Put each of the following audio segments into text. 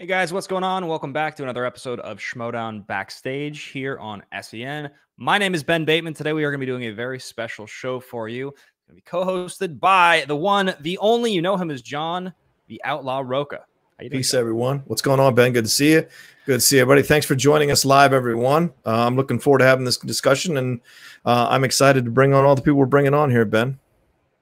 Hey guys, what's going on? Welcome back to another episode of Schmoedown Backstage here on SEN. My name is Ben Bateman. Today we are going to be doing a very special show for you. It's going to be co-hosted by the one, the only. You know him as John, the Outlaw Rocha. Peace, everyone. What's going on, Ben? Good to see you. Good to see everybody. Thanks for joining us live, everyone. Uh, I'm looking forward to having this discussion, and uh, I'm excited to bring on all the people we're bringing on here, Ben.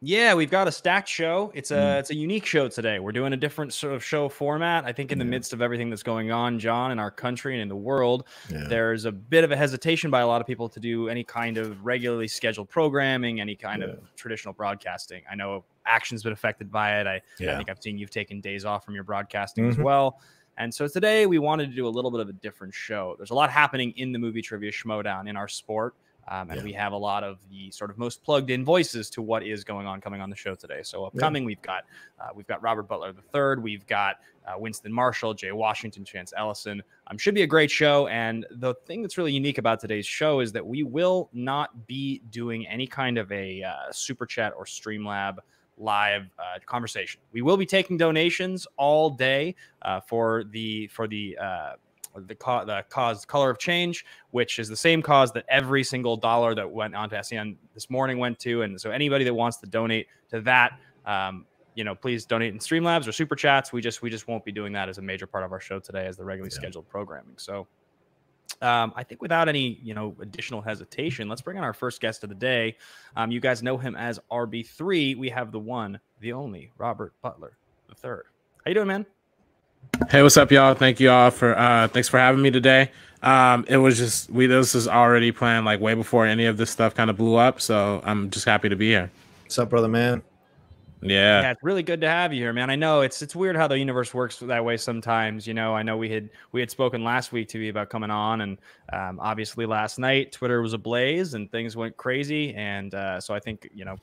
Yeah, we've got a stacked show. It's a mm. it's a unique show today. We're doing a different sort of show format. I think in the yeah. midst of everything that's going on, John, in our country and in the world, yeah. there's a bit of a hesitation by a lot of people to do any kind of regularly scheduled programming, any kind yeah. of traditional broadcasting. I know action's been affected by it. I, I think I've seen you've taken days off from your broadcasting mm-hmm. as well. And so today we wanted to do a little bit of a different show. There's a lot happening in the movie trivia schmoedown in our sport. Um, and yeah. we have a lot of the sort of most plugged in voices to what is going on coming on the show today. So upcoming, yeah. we've got uh, we've got Robert Butler III, we've got uh, Winston Marshall, Jay Washington, Chance Ellison. Um, should be a great show. And the thing that's really unique about today's show is that we will not be doing any kind of a uh, super chat or Streamlab live uh, conversation. We will be taking donations all day uh, for the for the uh, the, co- the cause color of change, which is the same cause that every single dollar that went onto SEN this morning went to. And so anybody that wants to donate to that, um, you know, please donate in Streamlabs or super chats. We just we just won't be doing that as a major part of our show today as the regularly yeah. scheduled programming. So um, I think without any, you know, additional hesitation, let's bring on our first guest of the day. Um, you guys know him as RB3. We have the one, the only Robert Butler the third. How you doing, man? Hey, what's up, y'all? Thank you all for uh thanks for having me today. Um, it was just we this was already planned like way before any of this stuff kind of blew up, so I'm just happy to be here. What's up, brother man? Yeah. yeah, it's really good to have you here, man. I know it's it's weird how the universe works that way sometimes. You know, I know we had we had spoken last week to you about coming on, and um, obviously last night Twitter was ablaze and things went crazy, and uh, so I think you know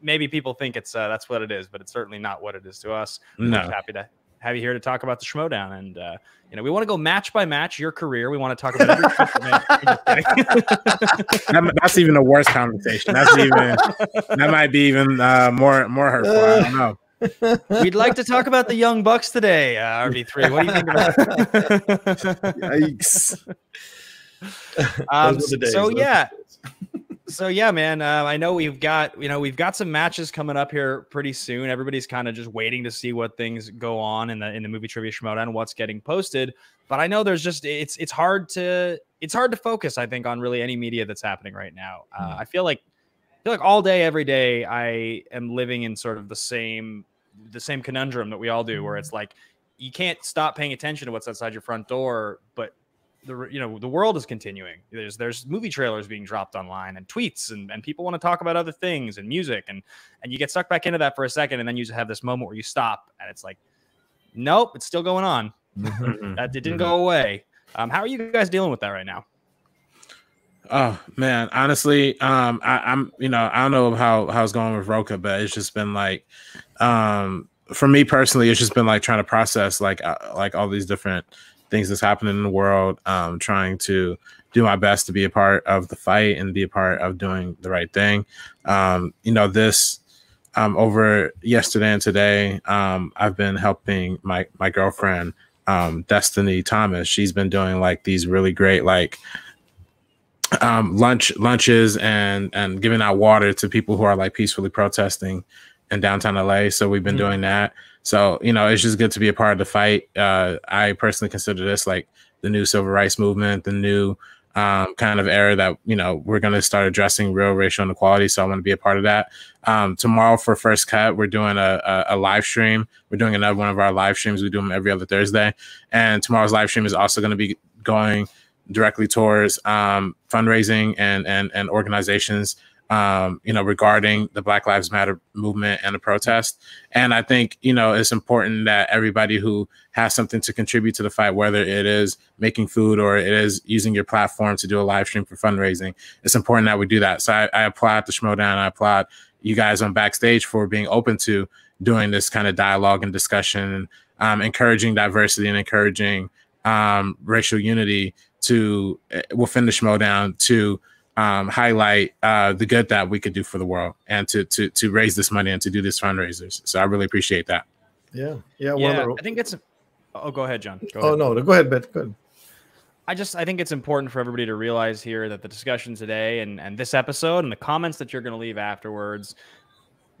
maybe people think it's uh, that's what it is, but it's certainly not what it is to us. No. I'm happy to have you here to talk about the Schmoedown. And uh, you know, we want to go match by match your career. We want to talk about every that, that's even a worse conversation. That's even that might be even uh, more more hurtful. I don't know. We'd like to talk about the Young Bucks today, uh, RB3. What do you think about Yikes. Um, so yeah, so yeah, man. Uh, I know we've got you know we've got some matches coming up here pretty soon. Everybody's kind of just waiting to see what things go on in the in the movie trivia and what's getting posted. But I know there's just it's it's hard to it's hard to focus. I think on really any media that's happening right now. Uh, hmm. I feel like I feel like all day every day I am living in sort of the same the same conundrum that we all do, where it's hmm. like you can't stop paying attention to what's outside your front door, but the you know the world is continuing. There's there's movie trailers being dropped online and tweets and, and people want to talk about other things and music and and you get sucked back into that for a second and then you just have this moment where you stop and it's like, nope, it's still going on. Mm-hmm. that it didn't go mm-hmm. away. Um, how are you guys dealing with that right now? Oh man, honestly, um, I, am you know I don't know how how it's going with Rocha, but it's just been like, um, for me personally, it's just been like trying to process like uh, like all these different things that's happening in the world, um, trying to do my best to be a part of the fight and be a part of doing the right thing. Um, you know, this um, over yesterday and today, um, I've been helping my my girlfriend, um, Destiny Thomas. She's been doing like these really great like um, lunch lunches and and giving out water to people who are like peacefully protesting in downtown LA. So we've been mm-hmm. doing that. So, you know, it's just good to be a part of the fight. Uh, I personally consider this like the new civil rights movement, the new um, kind of era that, you know, we're going to start addressing real racial inequality. So I want to be a part of that. Um, tomorrow for First Cut, we're doing a, a, a, live stream. We're doing another one of our live streams. We do them every other Thursday. And tomorrow's live stream is also going to be going directly towards um, fundraising and, and, and organizations um, you know, regarding the Black Lives Matter movement and the protest. And I think, you know, it's important that everybody who has something to contribute to the fight, whether it is making food or it is using your platform to do a live stream for fundraising, it's important that we do that. So I, I applaud the Schmoedown. I applaud you guys on backstage for being open to doing this kind of dialogue and discussion and um, encouraging diversity and encouraging um, racial unity to eh, within the Schmoedown to um, highlight uh, the good that we could do for the world and to to to raise this money and to do these fundraisers. So I really appreciate that. Yeah, yeah. yeah I think it's Oh, go ahead, John. Go oh ahead. no, go ahead, Ben. Go ahead. I just I think it's important for everybody to realize here that the discussion today and and this episode and the comments that you're going to leave afterwards,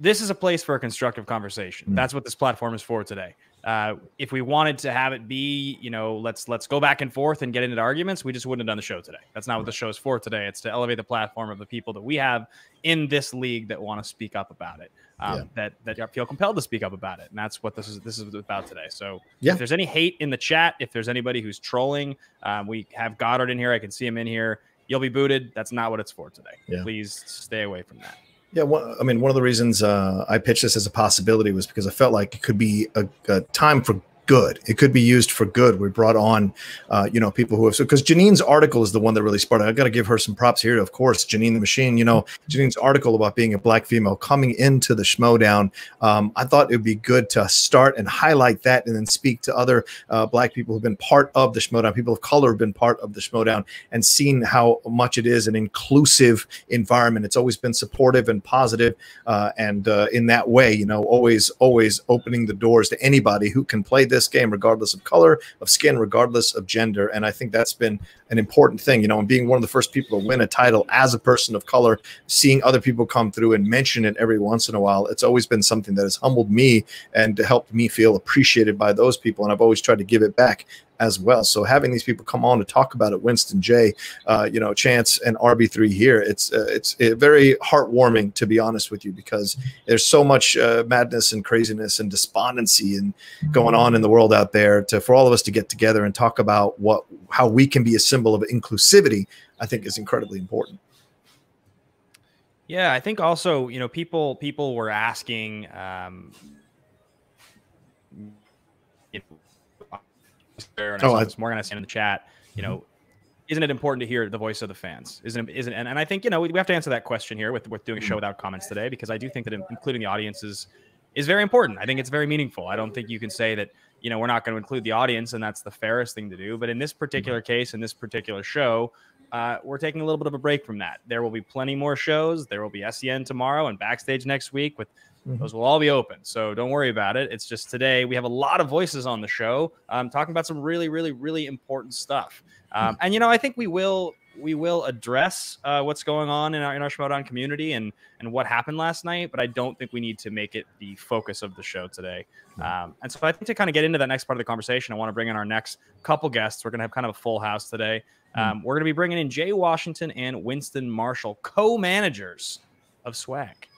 this is a place for a constructive conversation. Mm. That's what this platform is for today. Uh, if we wanted to have it be, you know, let's let's go back and forth and get into arguments, we just wouldn't have done the show today. That's not what the show is for today. It's to elevate the platform of the people that we have in this league that want to speak up about it, um, yeah. that that feel compelled to speak up about it, and that's what this is this is about today. So, yeah. if there's any hate in the chat, if there's anybody who's trolling, um, we have Goddard in here. I can see him in here. You'll be booted. That's not what it's for today. Yeah. Please stay away from that. Yeah, well, I mean, one of the reasons uh, I pitched this as a possibility was because I felt like it could be a, a time for good. It could be used for good. We brought on, uh, you know, people who have so because Janine's article is the one that really sparked. I got to give her some props here. Of course, Janine the Machine. You know, Janine's article about being a black female coming into the Schmoedown. Um, I thought it would be good to start and highlight that, and then speak to other uh, black people who've been part of the Schmoedown. People of color have been part of the Schmoedown and seen how much it is an inclusive environment. It's always been supportive and positive, uh, and uh, in that way, you know, always always opening the doors to anybody who can play this game, regardless of color, of skin, regardless of gender. And I think that's been an important thing, you know, and being one of the first people to win a title as a person of color, seeing other people come through and mention it every once in a while. It's always been something that has humbled me and helped me feel appreciated by those people. And I've always tried to give it back as well. So having these people come on to talk about it, Winston J, uh, you know, Chance and RB3 here, it's uh, it's uh, very heartwarming to be honest with you because there's so much uh, madness and craziness and despondency and going on in the world out there to for all of us to get together and talk about what how we can be a symbol of inclusivity. I think is incredibly important. Yeah, I think also you know people people were asking. Um, and I oh, saw this Morgan I seen in the chat. You know, isn't it important to hear the voice of the fans? Isn't it? Isn't and, and I think you know we, we have to answer that question here with with doing a show without comments today because I do think that including the audience is is very important. I think it's very meaningful. I don't think you can say that you know we're not going to include the audience and that's the fairest thing to do. But in this particular mm-hmm. case, in this particular show, uh, we're taking a little bit of a break from that. There will be plenty more shows. There will be SEN tomorrow and backstage next week with Mm-hmm. Those will all be open. So don't worry about it. It's just today we have a lot of voices on the show um, talking about some really, really, really important stuff. Um, and, you know, I think we will we will address uh, what's going on in our in our Schmoedown community and and what happened last night, but I don't think we need to make it the focus of the show today. Um, and so I think to kind of get into that next part of the conversation, I want to bring in our next couple guests. We're going to have kind of a full house today. Hmm. Um, we're going to be bringing in Jay Washington and Winston Marshall, co-managers of Swag.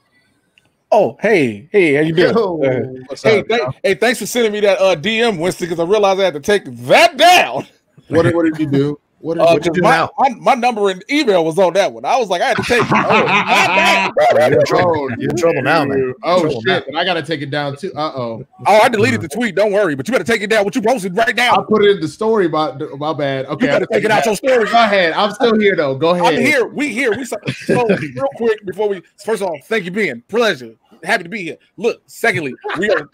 Oh, hey, hey, how you doing? Yo, uh, hey, up, th- hey, thanks for sending me that uh, DM, Winston, because I realized I had to take that down. What, what did you do? What uh, what you do my, now? My, my, number and email was on that one. I was like, I had to take it. Oh, you're, in trouble. you're in trouble now, man. Oh shit! And I gotta take it down too. Uh oh. Oh, I deleted the tweet. Don't worry, but you better take it down. What you posted right now? I put it in the story. My my bad. Okay, you better take it out your story. Go ahead. I'm still here though. Go ahead. I'm here. We here. We so real quick before we. First of all, thank you, being pleasure happy to be here. Look, secondly, we are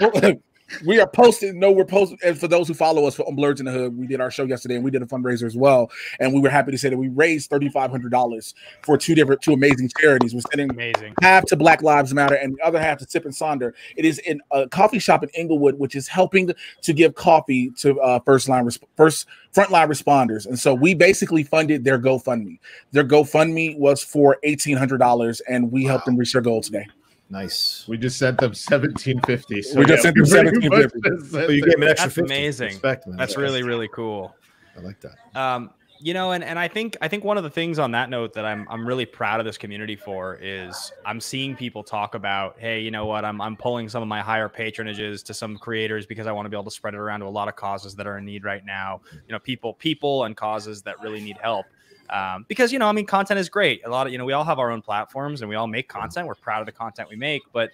we are posting. No, we're posting. And for those who follow us on Blerds in the Hood, we did our show yesterday, and we did a fundraiser as well. And we were happy to say that we raised thirty five hundred dollars for two different, two amazing charities. We're sending amazing half to Black Lives Matter, and the other half to Sip and Sonder. It is in a coffee shop in Inglewood, which is helping to give coffee to uh, first line first frontline responders. And so we basically funded their GoFundMe. Their GoFundMe was for eighteen hundred dollars, and we wow. helped them reach their goal today. Nice. We just sent them seventeen fifty. So we just sent them seventeen fifty. So you gave an extra. That's amazing. Respect, That's really really cool. I like that. Um, you know, and and I think I think one of the things on that note that I'm I'm really proud of this community for is I'm seeing people talk about, hey, you know what, I'm I'm pulling some of my higher patronages to some creators because I want to be able to spread it around to a lot of causes that are in need right now. You know, people people and causes that really need help um, because you know, I mean, content is great. A lot of you know, we all have our own platforms and we all make content. We're proud of the content we make, but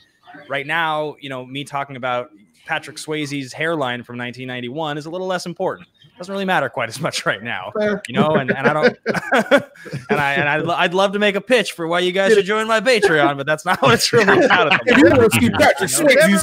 right now, you know, me talking about Patrick Swayze's hairline from 1991 is a little less important doesn't really matter quite as much right now, you know. And, and I don't, and I and I'd, I'd love to make a pitch for why you guys should join my Patreon, but that's not what it's really about. If you want to see Patrick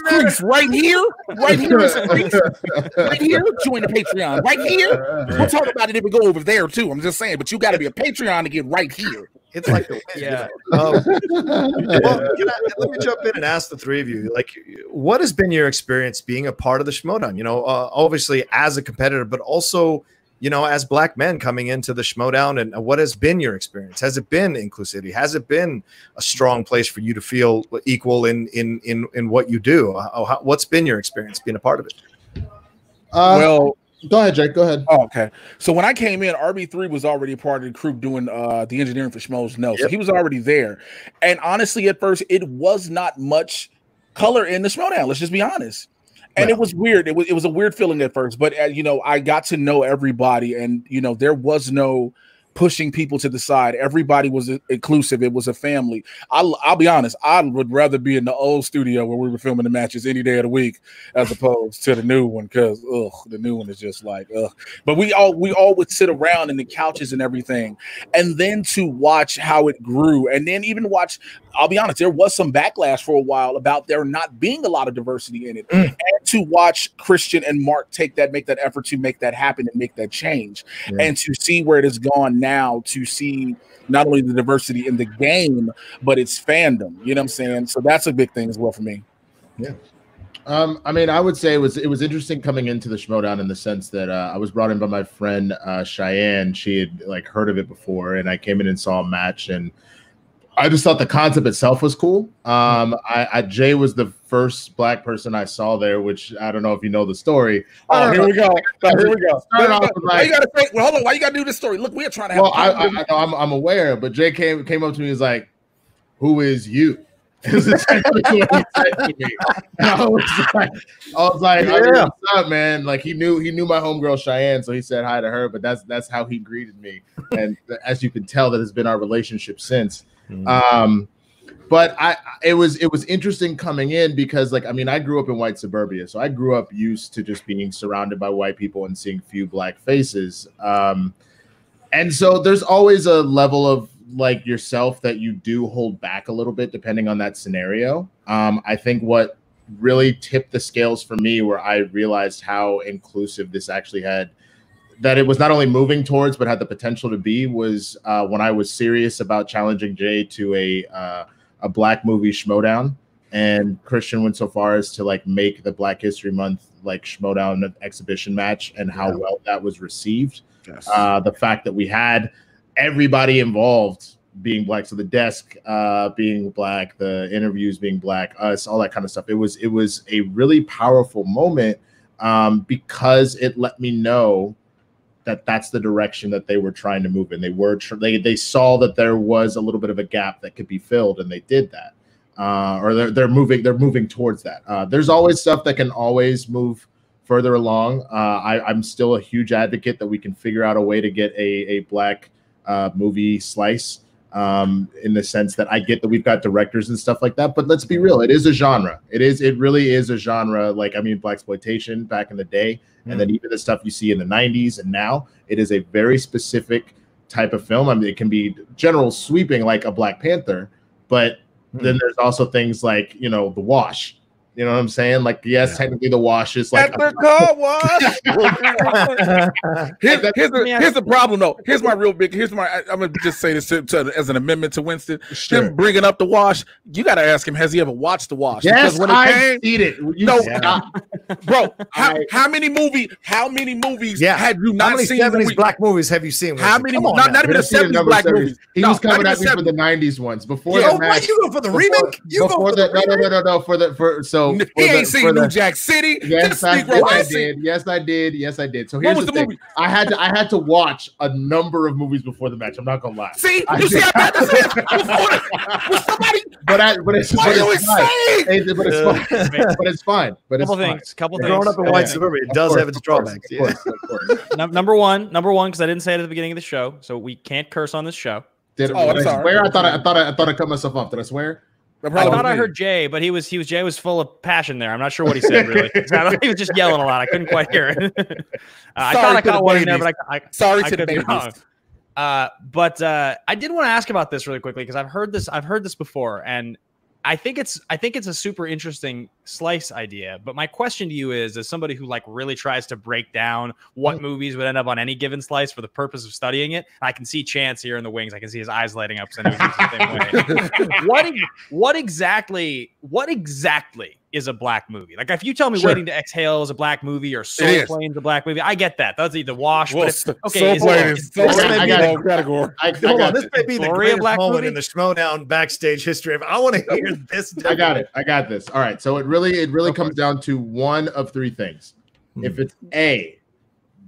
crease right here, right here, right here, join the Patreon right here. We'll talk about it if we go over there too. I'm just saying, but you got to be a Patreon to get right here. It's like the wind, Yeah. Um, well, can I, let me jump in and ask the three of you, like, what has been your experience being a part of the Schmoedown? You know, uh, obviously as a competitor, but also, you know, as black men coming into the Schmoedown, and what has been your experience? Has it been inclusivity? Has it been a strong place for you to feel equal in in in in what you do? How, how, what's been your experience being a part of it? Uh, well, go ahead, Jake. Go ahead. Oh, okay. So when I came in, RB3 was already a part of the crew doing uh the engineering for Schmoes Know. So he was already there. And honestly, at first, it was not much color in the Schmoedown. Let's just be honest. And it was weird. It was it was a weird feeling at first, but uh, you know, I got to know everybody, and you know, there was no pushing people to the side. Everybody was inclusive. It was a family. I'll, I'll be honest. I would rather be in the old studio where we were filming the matches any day of the week, as opposed to the new one, because ugh, the new one is just like ugh. But we all we all would sit around in the couches and everything, and then to watch how it grew, and then even watch. I'll be honest, there was some backlash for a while about there not being a lot of diversity in it, Mm. and to watch Christian and Mark take that, make that effort to make that happen and make that change, Yeah. and to see where it has gone now, to see not only the diversity in the game, but its fandom. You know what I'm saying? So that's a big thing as well for me. Yeah. Um, I mean, I would say it was it was interesting coming into the Schmoedown in the sense that uh, I was brought in by my friend uh, Cheyenne. She had like heard of it before, and I came in and saw a match, and I just thought the concept itself was cool. Um, I, I Jay was the first black person I saw there, which I don't know if you know the story. Oh, here we go. Here we go. Start off with, why like- you gotta say, well, hold on. Why you gotta do this story? Look, we are trying to have. Well, I, I, I know I'm, I'm aware, but Jay came came up to me and was like, "Who is you?" Is essentially what he said to me. And I was like, I was like, "Oh, Yeah. "What's up, man?" Like he knew he knew my homegirl Cheyenne, so he said hi to her. But that's that's how he greeted me, and as you can tell, that has been our relationship since. Um, but I it was it was interesting coming in because like I mean I grew up in white suburbia, so I grew up used to just being surrounded by white people and seeing few black faces. Um, and so there's always a level of like yourself that you do hold back a little bit depending on that scenario. Um, I think what really tipped the scales for me where I realized how inclusive this actually had that it was not only moving towards but had the potential to be was uh, when I was serious about challenging Jay to a uh, a black movie schmoedown and Christian went so far as to like make the Black History Month like schmoedown exhibition match and how well that was received. Yes. uh, the fact that we had everybody involved being black. So the desk uh, being black the interviews being black us all that kind of stuff. It was it was a really powerful moment um, because it let me know that that's the direction that they were trying to move in. They were they, they saw that there was a little bit of a gap that could be filled and they did that. Uh, or they're, they're moving they're moving towards that. Uh, there's always stuff that can always move further along. Uh, I, I'm still a huge advocate that we can figure out a way to get a, a black uh, movie slice um, in the sense that I get that we've got directors and stuff like that. But let's be real, it is a genre. It is. It really is a genre. Like I mean, blaxploitation back in the day, and then even the stuff you see in the '90s and now. It is a very specific type of film. I mean, it can be general sweeping like a Black Panther, but then there's also things like you know the wash. You know what I'm saying? Like yes, Yeah. technically the wash is like At the car wash. here's, here's, Let the, ask- here's the problem, though. Here's my real big. Here's my. I, I'm gonna just say this to, to- as an amendment to Winston. sure. Him bringing up the wash. You got to ask him. Has he ever watched the wash? Yes, Because when I came, seen it. You No, stop. bro. How, I- how many movie? How many movies? Yeah. Had you How many seen? when 70s black movies have you seen? How many? Come on Not, not even the a seventies black series. movies. He No, was coming at me even for the '90s ones before Yo, the oh, why match. you go for the remake? You go for the, the no, no, no, no, no, for the for so He for ain't the, seen New the- Jack City. Yes, I, Negro yes, I did. Yes, I did. Yes, I did. So here's was the, the thing. I had to I had to watch a number of movies before the match. I'm not gonna lie. See, I you see did. how bad this is. Before the, was somebody? But I but it's, What but are you it's fine. saying? But it's fine. But it's fine. But it's couple fine. things. Couple Yeah. things. Growing up in Yeah. white suburbia, it does course, have its of course, drawbacks. Yeah. course, of course. Num- number one, number one, because I didn't say it at the beginning of the show, so we can't curse on this show. Did, Oh, I'm did I swear? I thought I, I thought I, I thought I cut myself off. Did I swear? I thought I heard Jay, but he was he was Jay was full of passion there. I'm not sure what he said really. he was just yelling a lot. I couldn't quite hear it. uh, I thought I caught one in there, but I, I, Sorry I to the babies. wrong. Uh, but uh, I did want to ask about this really quickly because I've heard this. I've heard this before, and I think it's I think it's a super interesting slice idea. But my question to you is, as somebody who like really tries to break down what mm. movies would end up on any given slice for the purpose of studying it, I can see Chance here in the wings. I can see his eyes lighting up. 'cause I know he thinks the same way. what, what exactly, what exactly is a black movie? Like if you tell me Sure. Waiting to Exhale is a black movie or Soul. Plane is a black movie, I get that. That's either wash. Well, but if, okay, Soul Plane is- is so may be the- it. category. I, I Hold on, this it. may be the Gloria greatest Black moment movie? in the Schmoedown backstage history. Of I want to hear this. I got it. I got this. All right. So it really, it really comes down to one of three things. Hmm. If it's A,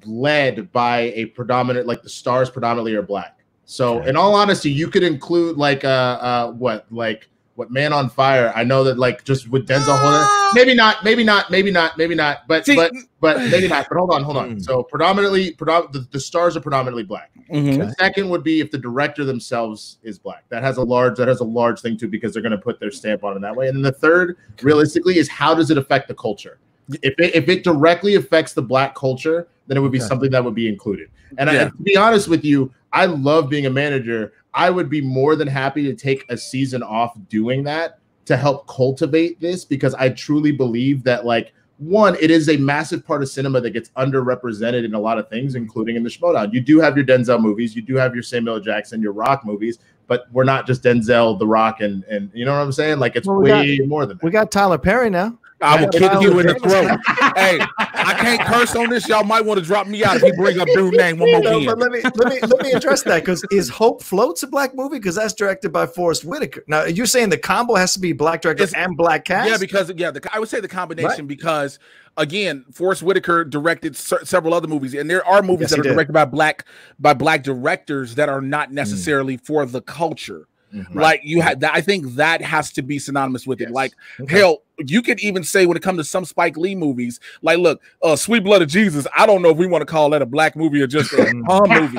led by a predominant, like the stars predominantly are black. So Okay. in all honesty, you could include like uh uh what like what Man on Fire. I know that like just with Denzel Horner, maybe not, maybe not, maybe not, maybe not, but See- but but maybe not. But hold on, hold on. Hmm. So predominantly, predom- the, the stars are predominantly black. Mhm. The second would be if the director themselves is black. That has a large that has a large thing too because they're going to put their stamp on it that way. And then the third, realistically, is how does it affect the culture? If it if it directly affects the black culture, then it would be Okay. something that would be included. And I, to be honest with you, I love being a manager. I would be more than happy to take a season off doing that to help cultivate this because I truly believe that like one, it is a massive part of cinema that gets underrepresented in a lot of things, including in the Schmoedown. You do have your Denzel movies, you do have your Samuel L. Jackson, your Rock movies, but we're not just Denzel, The Rock, and and you know what I'm saying? Like it's Well, we way more than that. We got Tyler Perry now. I will kick you in the throat. hey, I can't curse on this. Y'all might want to drop me out if he bring up dude name one more No, but let me let me let me address that because is Hope Floats a black movie? Because that's directed by Forest Whitaker. Now you're saying the combo has to be black director It's- and black cast? Yeah, because yeah, the, I would say the combination because again, Forest Whitaker directed se- several other movies, and there are movies Yes, that are did. directed by black by black directors that are not necessarily for the culture. Mhm. Like you had that, I think that has to be synonymous with it. Like Okay. hell, you could even say when it comes to some Spike Lee movies, like look, uh, Sweet Blood of Jesus. I don't know if we want to call that a black movie or just a hum movie.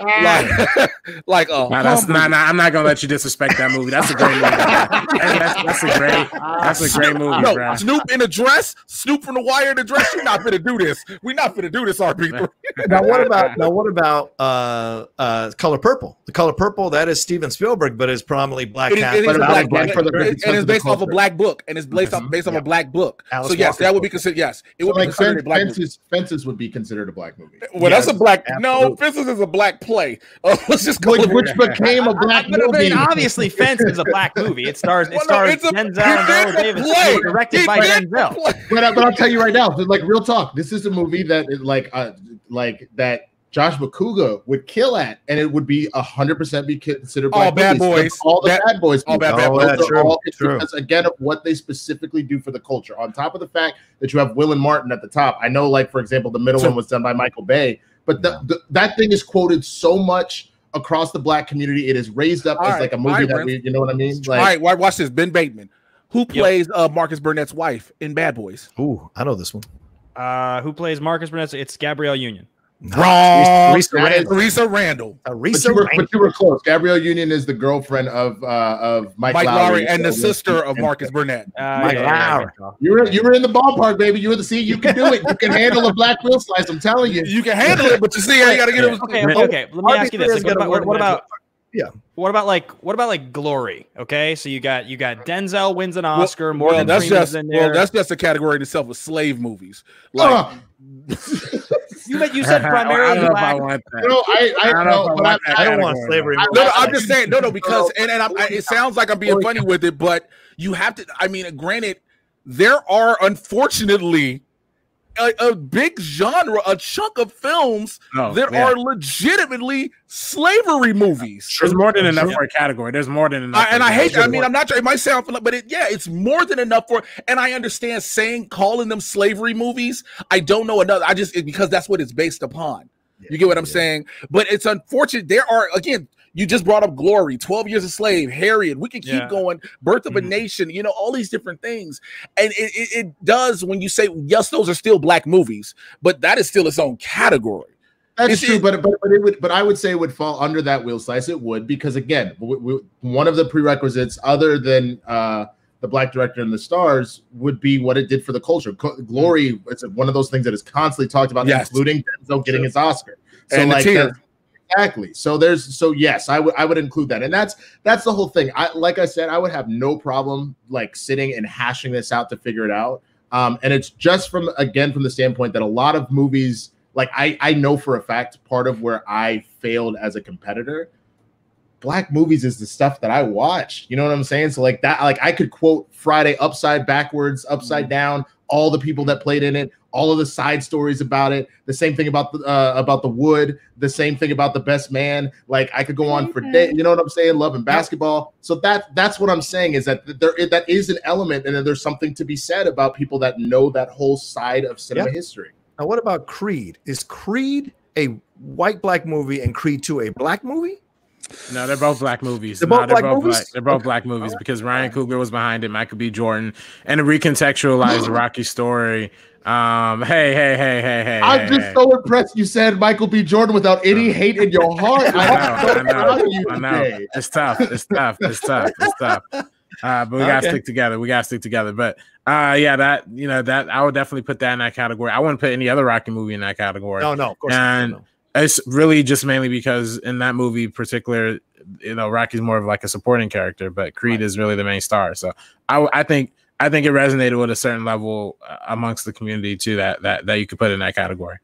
Like, like a Nah, that's hum nah, nah, I'm not gonna let you disrespect that movie. That's a great movie. that's, that's a great, that's a great movie, No, bro. Snoop in a dress, Snoop from the Wire in a dress. You're not gonna do this. We're not gonna do this, RB3. now what about now what about uh uh color purple? The color purple that is Steven Spielberg, but is prominently black It is, cast. it is But a it black was black book, for the- and, because and of it's the based off a culture. black book, and it's based off Mhm. based off Yeah. a black book. Alice so yes, Walker's that would be considered. Yes, it So would be like considered a Fen- black movie. fences, fences would be considered a black movie. Well, that's a Yes, black. No. Fences is a black play. Uh, let's just go. Which, which became a black But, but I movie. mean, obviously, Fence is a black movie. It stars it Well, no, stars it's Denzel and did Viola Davis. play. Directed He by Denzel. but, I- but I'll tell you right now, like real talk, this is a movie that is like uh, like that Josh Macuga would kill at, and it would be hundred percent be considered All Bad movies. Boys. all the Bad- bad boys, all. Bad Bad Oh, Those yeah, are true, all- it's true. because again of what they specifically do for the culture. On top of the fact that you have Will and Martin at the top, I know, like for example, the middle So- one was done by Michael Bay, but the, the, that thing is quoted so much across the black community. It is raised up All as right, like a movie right, that we, you know what I mean? Like, All right, watch this. Ben Bateman, who plays uh, Marcus Burnett's wife in Bad Boys. Ooh, I know this one. Uh, who plays Marcus Burnett? It's Gabrielle Union. Wrong. Theresa That Randle. Theresa Randle, But you, were, Randle. but you were close. Gabrielle Union is the girlfriend of uh, of Mike, Mike Lowrey, Lowrey, and the sister of Marcus Burnett. Uh, Mike yeah, yeah, Lowrey. yeah. You were you were in the ballpark, baby. You were the see. You can do it. You can handle a black wheel slice. I'm telling you. You can handle it, but you see, I got to get it. Okay, okay, okay. Let me ask you this: like, what about what, what about Yeah. what about like what about like Glory? Okay, so you got you got Denzel wins an Well- Oscar. well, Morgan that's Freeman's just in well, that's just a category in itself of slave movies. Like, Uh, you bet you said primarily don't I black. want that. you I I, I don't know know, I want I, that I don't want slavery. No, no, I- I'm just saying, no, no, because and, and I'm, I, it sounds like I'm being funny with it, but you have to. I mean, granted, there are unfortunately a, a big genre, a chunk of films No, that yeah. are legitimately slavery movies. There's more than enough Sure. for a category. There's more than enough. I, and I hate. I mean, I'm not. It might sound, but it, yeah, it's more than enough for. And I understand saying calling them slavery movies. I don't know another. I just it- because that's what it's based upon. You get what I'm Yeah. saying? But it's unfortunate. There are again. You just brought up Glory, 12 Years a Slave, Harriet. We can keep Yeah. going. Birth of a Mhm. Nation. You know all these different things, and it, it, it does when you say yes, those are still black movies, but that is still its own category. That's It's- true, it- but, but but it would but I would say it would fall under that wheel slice. It would because again, w- w- one of the prerequisites, other than uh, the black director and the stars, would be what it did for the culture. Co- Glory, it's one of those things that is constantly talked about, Yes. including Denzel getting his Oscar. So And the like tear. that- exactly. So there's so yes, I would I would include that, and that's that's the whole thing. I like I said, I would have no problem like sitting and hashing this out to figure it out. Um, and it's just from again from the standpoint that a lot of movies, like I I know for a fact, part of where I failed as a competitor black movies is the stuff that I watch. You know what I'm saying? So like that, like I could quote Friday upside backwards, upside mm-hmm. down, all the people that played in it, all of the side stories about it. The same thing about the uh, about the wood. The same thing about the best man. Like I could go on for days. You know what I'm saying? Love and basketball. So that that's what I'm saying is that there that is an element, and then there's something to be said about people that know that whole side of cinema history. Now, what about Creed? Is Creed a white black movie and Creed 2 a black movie? No, they're both black movies. They're both, no, they're black, both movies? black. They're both okay. black movies right. because Ryan Coogler was behind it, Michael B. Jordan, and to recontextualized the Rocky story. Um, hey, hey, hey, hey, hey. I'm hey, just hey. so impressed you said Michael B. Jordan without any hate in your heart. I know, I know, I know. It's tough. It's tough. It's tough. It's tough. Uh, but we gotta okay. stick together. We gotta stick together. But uh, yeah, that you know that I would definitely put that in that category. I wouldn't put any other Rocky movie in that category. No, no, of course. And not, it's really just mainly because in that movie, in particular, you know, Rocky's more of like a supporting character, but Creed right. is really the main star. So I, I think I think it resonated with a certain level uh, amongst the community too that that that you could put in that category.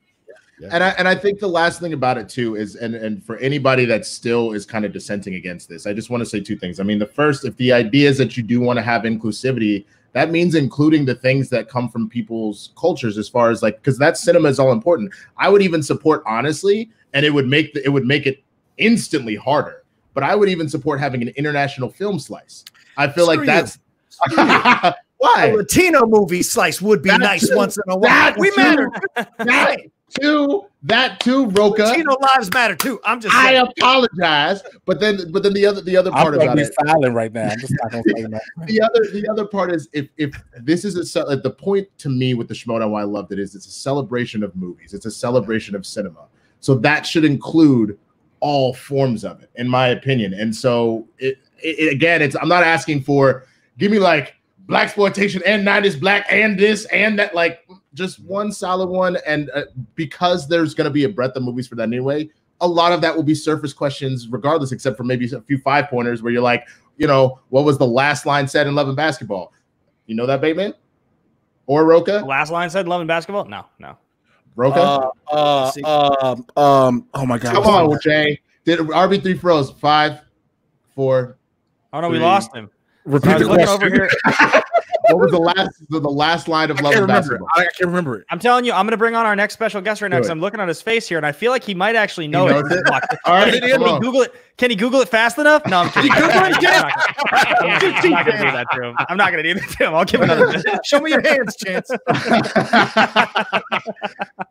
Yeah. And I and I think the last thing about it too is and and for anybody that still is kind of dissenting against this, I just want to say two things. I mean, the first, if the idea is that you do want to have inclusivity, that means including the things that come from people's cultures as far as like because that cinema is all important. I would even support honestly, and it would make the, it would make it instantly harder but I would even support having an international film slice. I feel Screw like that's why a Latino movie slice would be that nice too, once in a while. We matter. that too. That too, Rocha. Latino lives matter too. I'm just. I apologize, but then, but then the other, the other part I'm about it. silent right now. I'm just not gonna say that. the other, the other part is if if this is a the point to me with the Schmoedown why I loved it is it's a celebration of movies. It's a celebration of cinema. So that should include all forms of it, in my opinion. And so, it, it, again, it's I'm not asking for give me like blaxploitation and 90s black and this and that, like just one solid one. And uh, because there's going to be a breadth of movies for that anyway, a lot of that will be surface questions, regardless, except for maybe a few five pointers where you're like, you know, what was the last line said in Love and Basketball? You know that, Bateman? Or Rocha The last line said Love and Basketball? No, no. Rocha Uh, uh, um, um, oh my God. Come on, Jay. Did RB3 froze. Five, four. Oh, no, three. we lost him. Repeat the question. Over here. what was the last the, the last line of Love and Basketball? I, I can't remember it. I'm telling you, I'm going to bring on our next special guest right now because I'm looking at his face here, and I feel like he might actually know it. it. All right, can, he Google it? Can he Google it fast enough? No, I'm kidding. Google it again. I'm not going to do that to him. I'm not going to do that to him. I'll give another. Show me your hands, Chance.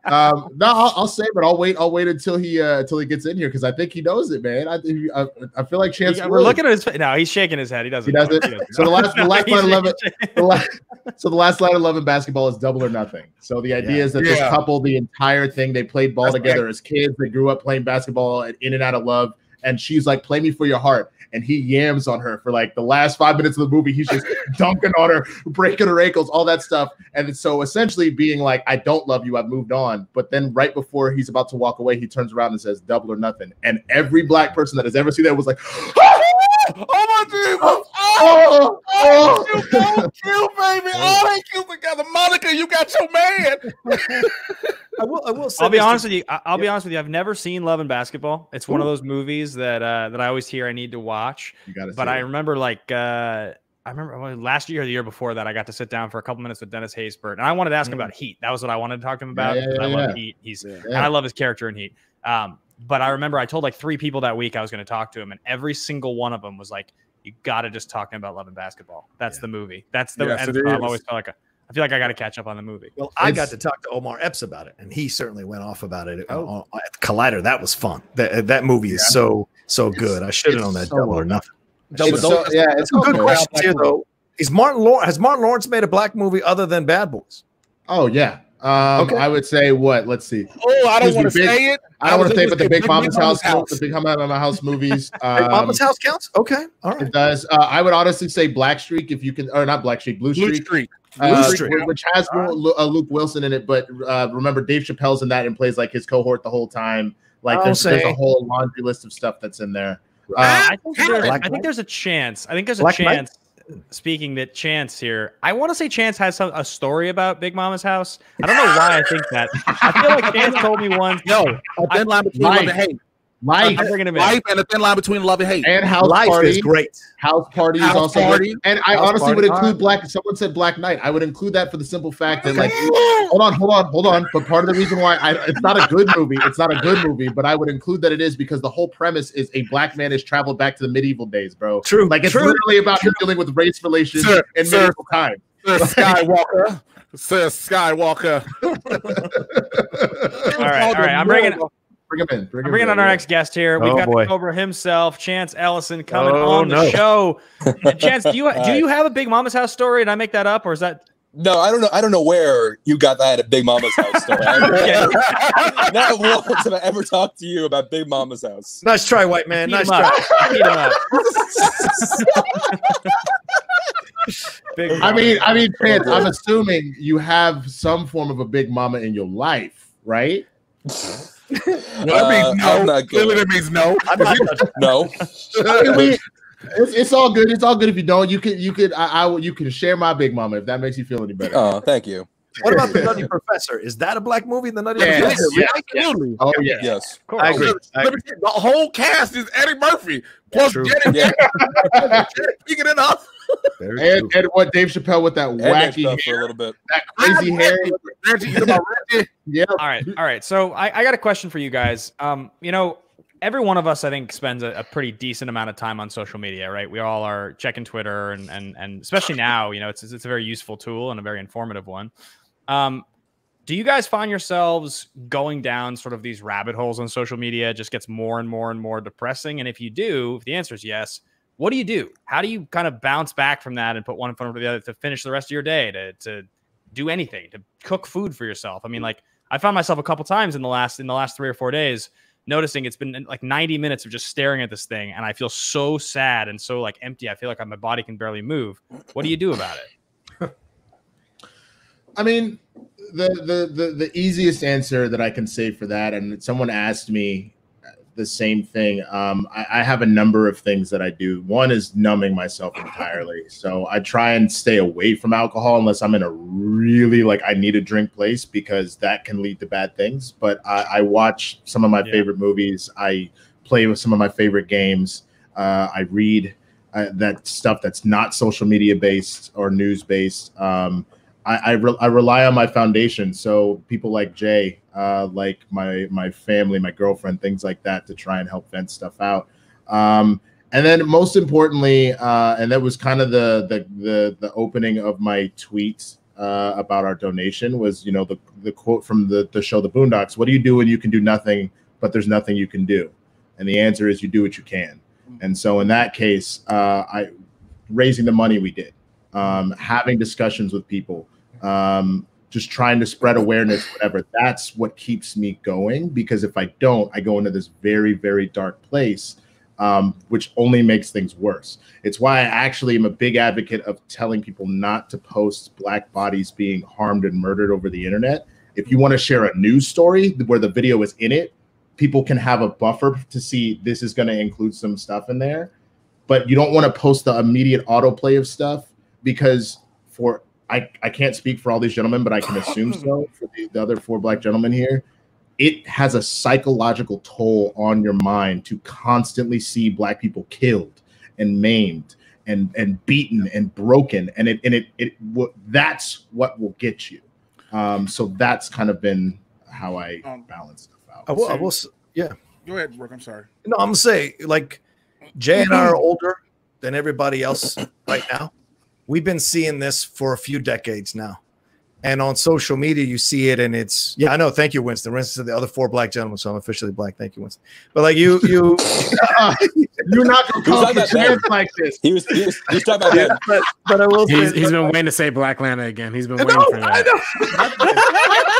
um, no, I'll, I'll save it. I'll wait. I'll wait until he uh, until he gets in here because I think he knows it, man. I I, I feel like Chance. we're looking at his. No, he's shaking his head. He doesn't. He doesn't. He doesn't so the last the last line of love it. The last, so the last line of love and basketball is double or nothing. So the idea yeah. is that yeah. this couple, the entire thing, they played ball That's together right. as kids. They grew up playing basketball and in and out of love and she's like, "Play me for your heart." And he yams on her for like the last five minutes of the movie. He's just dunking on her, breaking her ankles, all that stuff. And so essentially being like, I don't love you, I've moved on. But then right before he's about to walk away, he turns around and says, double or nothing. And every black person that has ever seen that was like, ah! Oh my Jesus! Oh, oh, oh, you both cute, baby. Oh, they cute together. Monica, you got your man. I will. I will. I'll be honest with you. I'll be honest with you. I've never seen Love and Basketball. It's one Ooh. of those movies that uh, that I always hear I need to watch. You got But I remember like. Uh, I remember last year or the year before that, I got to sit down for a couple minutes with Dennis Haysbert, and I wanted to ask him mm. about Heat. That was what I wanted to talk to him about. Yeah, yeah, I yeah, love Heat. He's and I love his character in Heat. Um, but I remember I told like three people that week I was going to talk to him, and every single one of them was like, "You got to just talking about love and basketball. That's the movie. That's the." Yes, I've always felt like a, I feel like I got to catch up on the movie. Well, I got to talk to Omar Epps about it, and he certainly went off about it uh, oh. at Collider. That was fun. That uh, that movie is so so good. I should have known that so double or nothing. Double, so, yeah, it's a good question here though. Is Martin Lawrence has Martin Lawrence made a black movie other than Bad Boys? Oh yeah. Um, okay. I would say what? Let's see. Oh, I don't want to say it. I don't want to say, but the Big, Big Mama's, House, house. the Big Mama's House movies. Um, Big Mama's House counts. Okay, all right. It does. Uh, I would honestly say Black Streak if you can, or not Black Streak, Blue Streak. Blue Streak. Uh, which has uh, Luke Wilson in it, but uh, remember Dave Chappelle's in that and plays like his cohort the whole time. Like I'll there's, there's a whole laundry list of stuff that's in there. Uh, I think, there's, I think there's a chance. I think there's a Black Knight? chance. Speaking that chance here, I want to say Chance has some, a story about Big Mama's house. I don't know why I think that. I feel like Chance told me once. No, a thin line between love and hate. Life I'm bringing him in. Life and a thin line between love and hate. and house Life party. is great. House party is also good. Party. and I House honestly would include Alright. Black. Someone said Black Knight. I would include that for the simple fact that, like, hold on, hold on, hold on. But part of the reason why I, it's not a good movie, it's not a good movie, but I would include that it is because the whole premise is a black man has traveled back to the medieval days, bro. True. Like it's true. literally about him dealing with race relations Sir, in sir. medieval times. Sir Skywalker. Sir Skywalker. All right, all right. I'm bringing. Bring him in. Bring I'm him bringing in, on our next guest here. We've Oh, got boy. the Cobra himself, Chance Ellison, coming Oh, on the show. Chance, do you do you have a Big Mama's house story? Did I make that up, or is that No, I don't know. I don't know where you got that at Big Mama's house. Story. I- Not once have I ever talked to you about Big Mama's house. Nice try, white man. Beat Nice try. Beat up. Big I mean, I mean, Chance, I'm assuming you have some form of a big mama in your life, right? Well, that Uh, means no. I'm not Clearly, good. that means no. I'm not- No, I mean, it's, it's all good. It's all good if you don't. You can, you could, I, I, you can share my big mama if that makes you feel any better. oh, thank you. what about the Nutty Professor? Is that a black movie? The Nutty Yeah, Professor? yeah. Absolutely. Oh yeah. Yes. Of course. I agree. I Let me see, the whole cast is Eddie Murphy plus True. Jenny Yeah. picking it up. Very And, and what Dave Chappelle with that And that wacky stuff for a hair, little bit. that crazy hair. Reggie, you know about Reggie? Yeah. All right, all right. So I, I got a question for you guys. Um, you know, every one of us, I think, spends a, a pretty decent amount of time on social media, right? We all are checking Twitter, and and and especially now, you know, it's it's a very useful tool and a very informative one. Um, do you guys find yourselves going down sort of these rabbit holes on social media? It just gets more and more and more depressing. And if you do, if the answer is yes, what do you do? How do you kind of bounce back from that and put one in front of the other to finish the rest of your day, to to do anything, to cook food for yourself? I mean, like I found myself a couple times in the last in the last three or four days noticing it's been like 90 minutes of just staring at this thing and I feel so sad and so like empty. I feel like my body can barely move. What do you do about it? I mean, the, the the the easiest answer that I can say for that, and someone asked me the same thing. Um, I, I have a number of things that I do. One is numbing myself entirely. So I try and stay away from alcohol unless I'm in a really like I need a drink place because that can lead to bad things. But I, I watch some of my Yeah. favorite movies. I play with some of my favorite games. Uh, I read uh, that stuff that's not social media based or news based. Um, I I, re- I rely on my foundation, so people like Jay, uh, like my my family, my girlfriend, things like that, to try and help vent stuff out. Um, and then most importantly, uh, and that was kind of the the the, the opening of my tweet uh, about our donation was, you know, the the quote from the the show The Boondocks. What do you do when you can do nothing, but there's nothing you can do? And the answer is you do what you can. And so in that case, uh, I raising the money we did, um, having discussions with people, um, just trying to spread awareness, whatever. That's what keeps me going because if I don't, I go into this very, very dark place, um, which only makes things worse. It's why I actually am a big advocate of telling people not to post black bodies being harmed and murdered over the internet. If you want to share a news story where the video is in it, people can have a buffer to see this is going to include some stuff in there but you don't want to post the immediate autoplay of stuff because for I, I can't speak for all these gentlemen, but I can assume so for the, the other four black gentlemen here. It has a psychological toll on your mind to constantly see black people killed and maimed and and beaten and broken, and it and it it what that's what will get you. Um, so that's kind of been how I Um, balance stuff out. I will, I will, s- Go ahead, Brooke. I'm sorry. No, I'm gonna say like Jay and I are older than everybody else right now. We've been seeing this for a few decades now. And on social media, you see it, and it's yeah, I know. Thank you, Winston. Winston said the other four black gentlemen, so I'm officially black. Thank you, Winston. But like you, you, You're not gonna Who's come that chance like this. He was he was, he was talking about that. but, but I will say, He's, he's been waiting to say Black Lana again. He's been waiting know, for I that. know.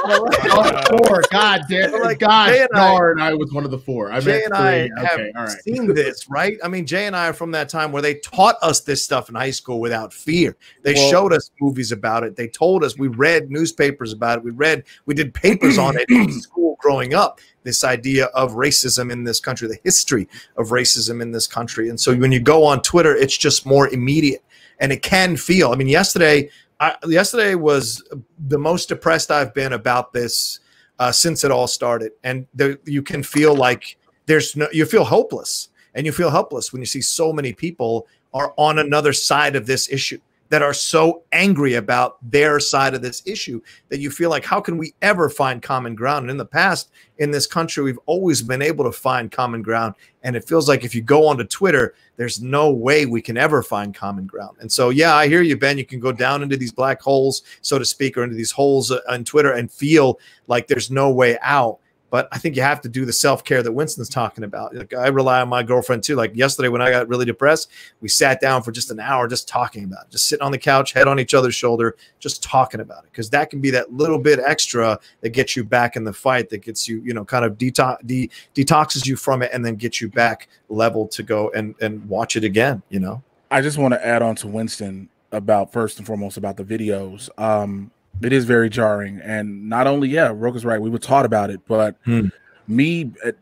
Oh, four. God damn But, it. like, God Jay and I- darn, I was one of the four. I Jay and I three. have Okay, all right. seen this, right? I mean, Jay and I are from that time where they taught us this stuff in high school without fear. They Well- showed us movies about it. They told us we read read newspapers about it. We read, we did papers on it in school growing up. This idea of racism in this country, the history of racism in this country. And so when you go on Twitter, it's just more immediate, and it can feel. I mean, yesterday, I, yesterday was the most depressed I've been about this uh, since it all started, and the, you can feel like there's no, you feel hopeless, and you feel helpless when you see so many people are on another side of this issue that are so angry about their side of this issue that you feel like how can we ever find common ground? And in the past in this country we've always been able to find common ground. And it feels like if you go onto twitter there's no way we can ever find common ground. And so yeah i hear you ben. You can go down into these black holes so to speak or into these holes uh, on twitter and feel like there's no way out but I think you have to do the self care that Winston's talking about. Like I rely on my girlfriend too. Like yesterday when I got really depressed, we sat down for just an hour just talking about it, just sitting on the couch, head on each other's shoulder, just talking about it. Because that can be that little bit extra that gets you back in the fight, that gets you, you know, kind of detox de- detoxes you from it and then gets you back level to go and and watch it again, you know. I just want to add on to Winston about first and foremost about the videos. Um, it is very jarring. And not only, yeah, Rocha's right. We were taught about it, but hmm. me, uh,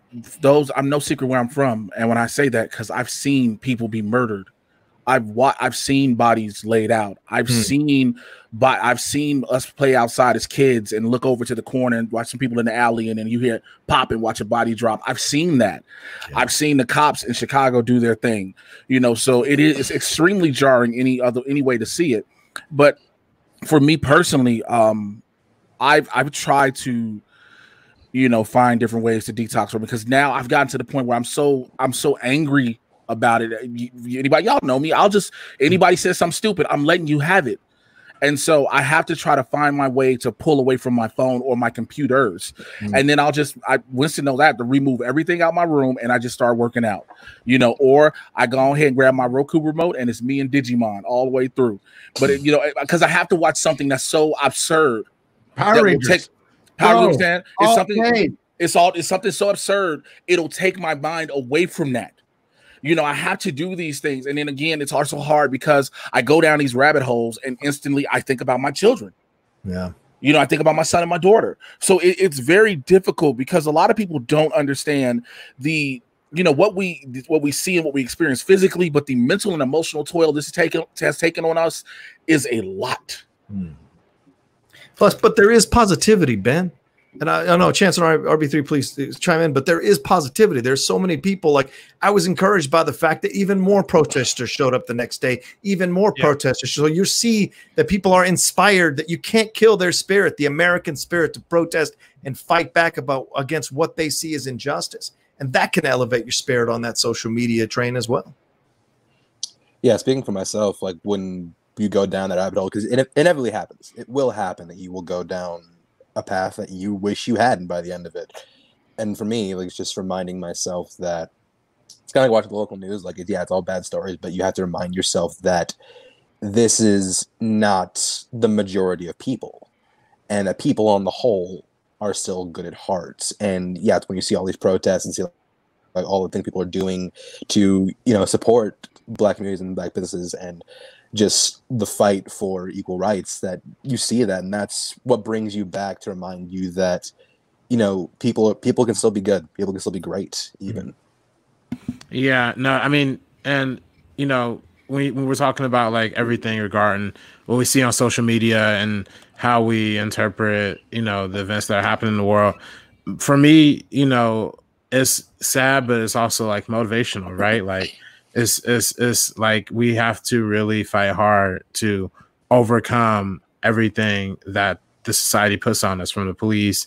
those, I'm no secret where I'm from. And when I say that, because I've seen people be murdered. I've wa- I've seen bodies laid out. I've hmm. seen, but I've seen us play outside as kids and look over to the corner and watch some people in the alley, and then you hear pop and watch a body drop. I've seen that. Yeah. I've seen the cops in Chicago do their thing. You know, so it is extremely jarring any other any way to see it. But for me personally, um, I've I've tried to, you know, find different ways to detox from because now I've gotten to the point where I'm so I'm so angry about it. Anybody y'all know me? I'll just anybody says something stupid, I'm letting you have it. And so I have to try to find my way to pull away from my phone or my computers. Mm-hmm. And then I'll just, I Winston know that to remove everything out my room and I just start working out, you know, or I go ahead and grab my Roku remote and it's me and Digimon all the way through. But, it, you know, because I have to watch something that's so absurd. Power Rangers. Take, Power Rangers, it's okay. something, it's all, it's something so absurd. It'll take my mind away from that you know, I have to do these things. And then again, it's also hard because I go down these rabbit holes and instantly I think about my children. Yeah. You know, I think about my son and my daughter. So it, it's very difficult because a lot of people don't understand the you know what we what we see and what we experience physically, but the mental and emotional toil this taken, has taken on us is a lot. Hmm. Plus, but there is positivity, Ben and I, I don't know, Chance Chancellor RB3, please chime in. But there is positivity. There's so many people. Like I was encouraged by the fact that even more protesters showed up the next day. Even more yeah. protesters. So you see that people are inspired. That you can't kill their spirit, the American spirit, to protest and fight back about against what they see as injustice, and that can elevate your spirit on that social media train as well. Yeah, speaking for myself, like when you go down that rabbit hole, because it inevitably happens. It will happen that you will go down a path that you wish you hadn't by the end of it. And for me, like it's just reminding myself that it's kind of like watching the local news. Like, yeah, it's all bad stories, but you have to remind yourself that this is not the majority of people, and that people on the whole are still good at heart. And yeah, it's when you see all these protests and see like all the things people are doing to you know support black communities and black businesses and just the fight for equal rights that you see that and that's what brings you back to remind you that you know people people can still be good people can still be great even. Yeah no i mean and you know when, when we're talking about like everything regarding what we see on social media and how we interpret you know the events that are happening in the world. For me you know it's sad but it's also like motivational right? Like it's it's it's like we have to really fight hard to overcome everything that the society puts on us from the police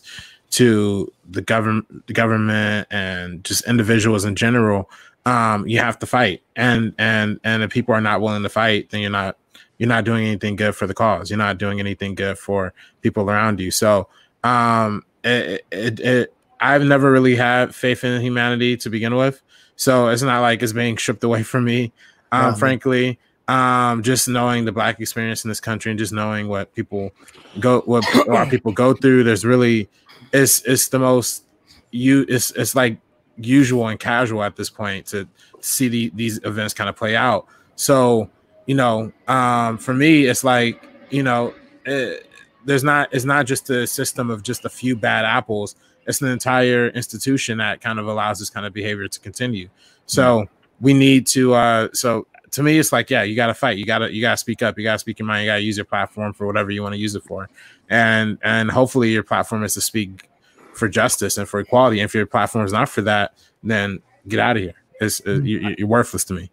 to the government the government and just individuals in general. Um, you have to fight. And and and if people are not willing to fight then you're not you're not doing anything good for the cause. You're not doing anything good for people around you. So um it, it, it i've never really had faith in humanity to begin with so it's not like it's being stripped away from me. Um, frankly, um, just knowing the black experience in this country and just knowing what people go, what our people go through. There's really, it's it's the most you. It's it's like usual and casual at this point to see the, these events kind of play out. So you know, um, for me, it's like you know, it, there's not it's not just a system of just a few bad apples. It's an entire institution that kind of allows this kind of behavior to continue. So mm-hmm. we need to. Uh, so to me, it's like, yeah, you got to fight. You got to you got to speak up. You got to speak your mind. You got to use your platform for whatever you want to use it for. And and hopefully your platform is to speak for justice and for equality. And if your platform is not for that, then get out of here. It's, uh, you, you're worthless to me.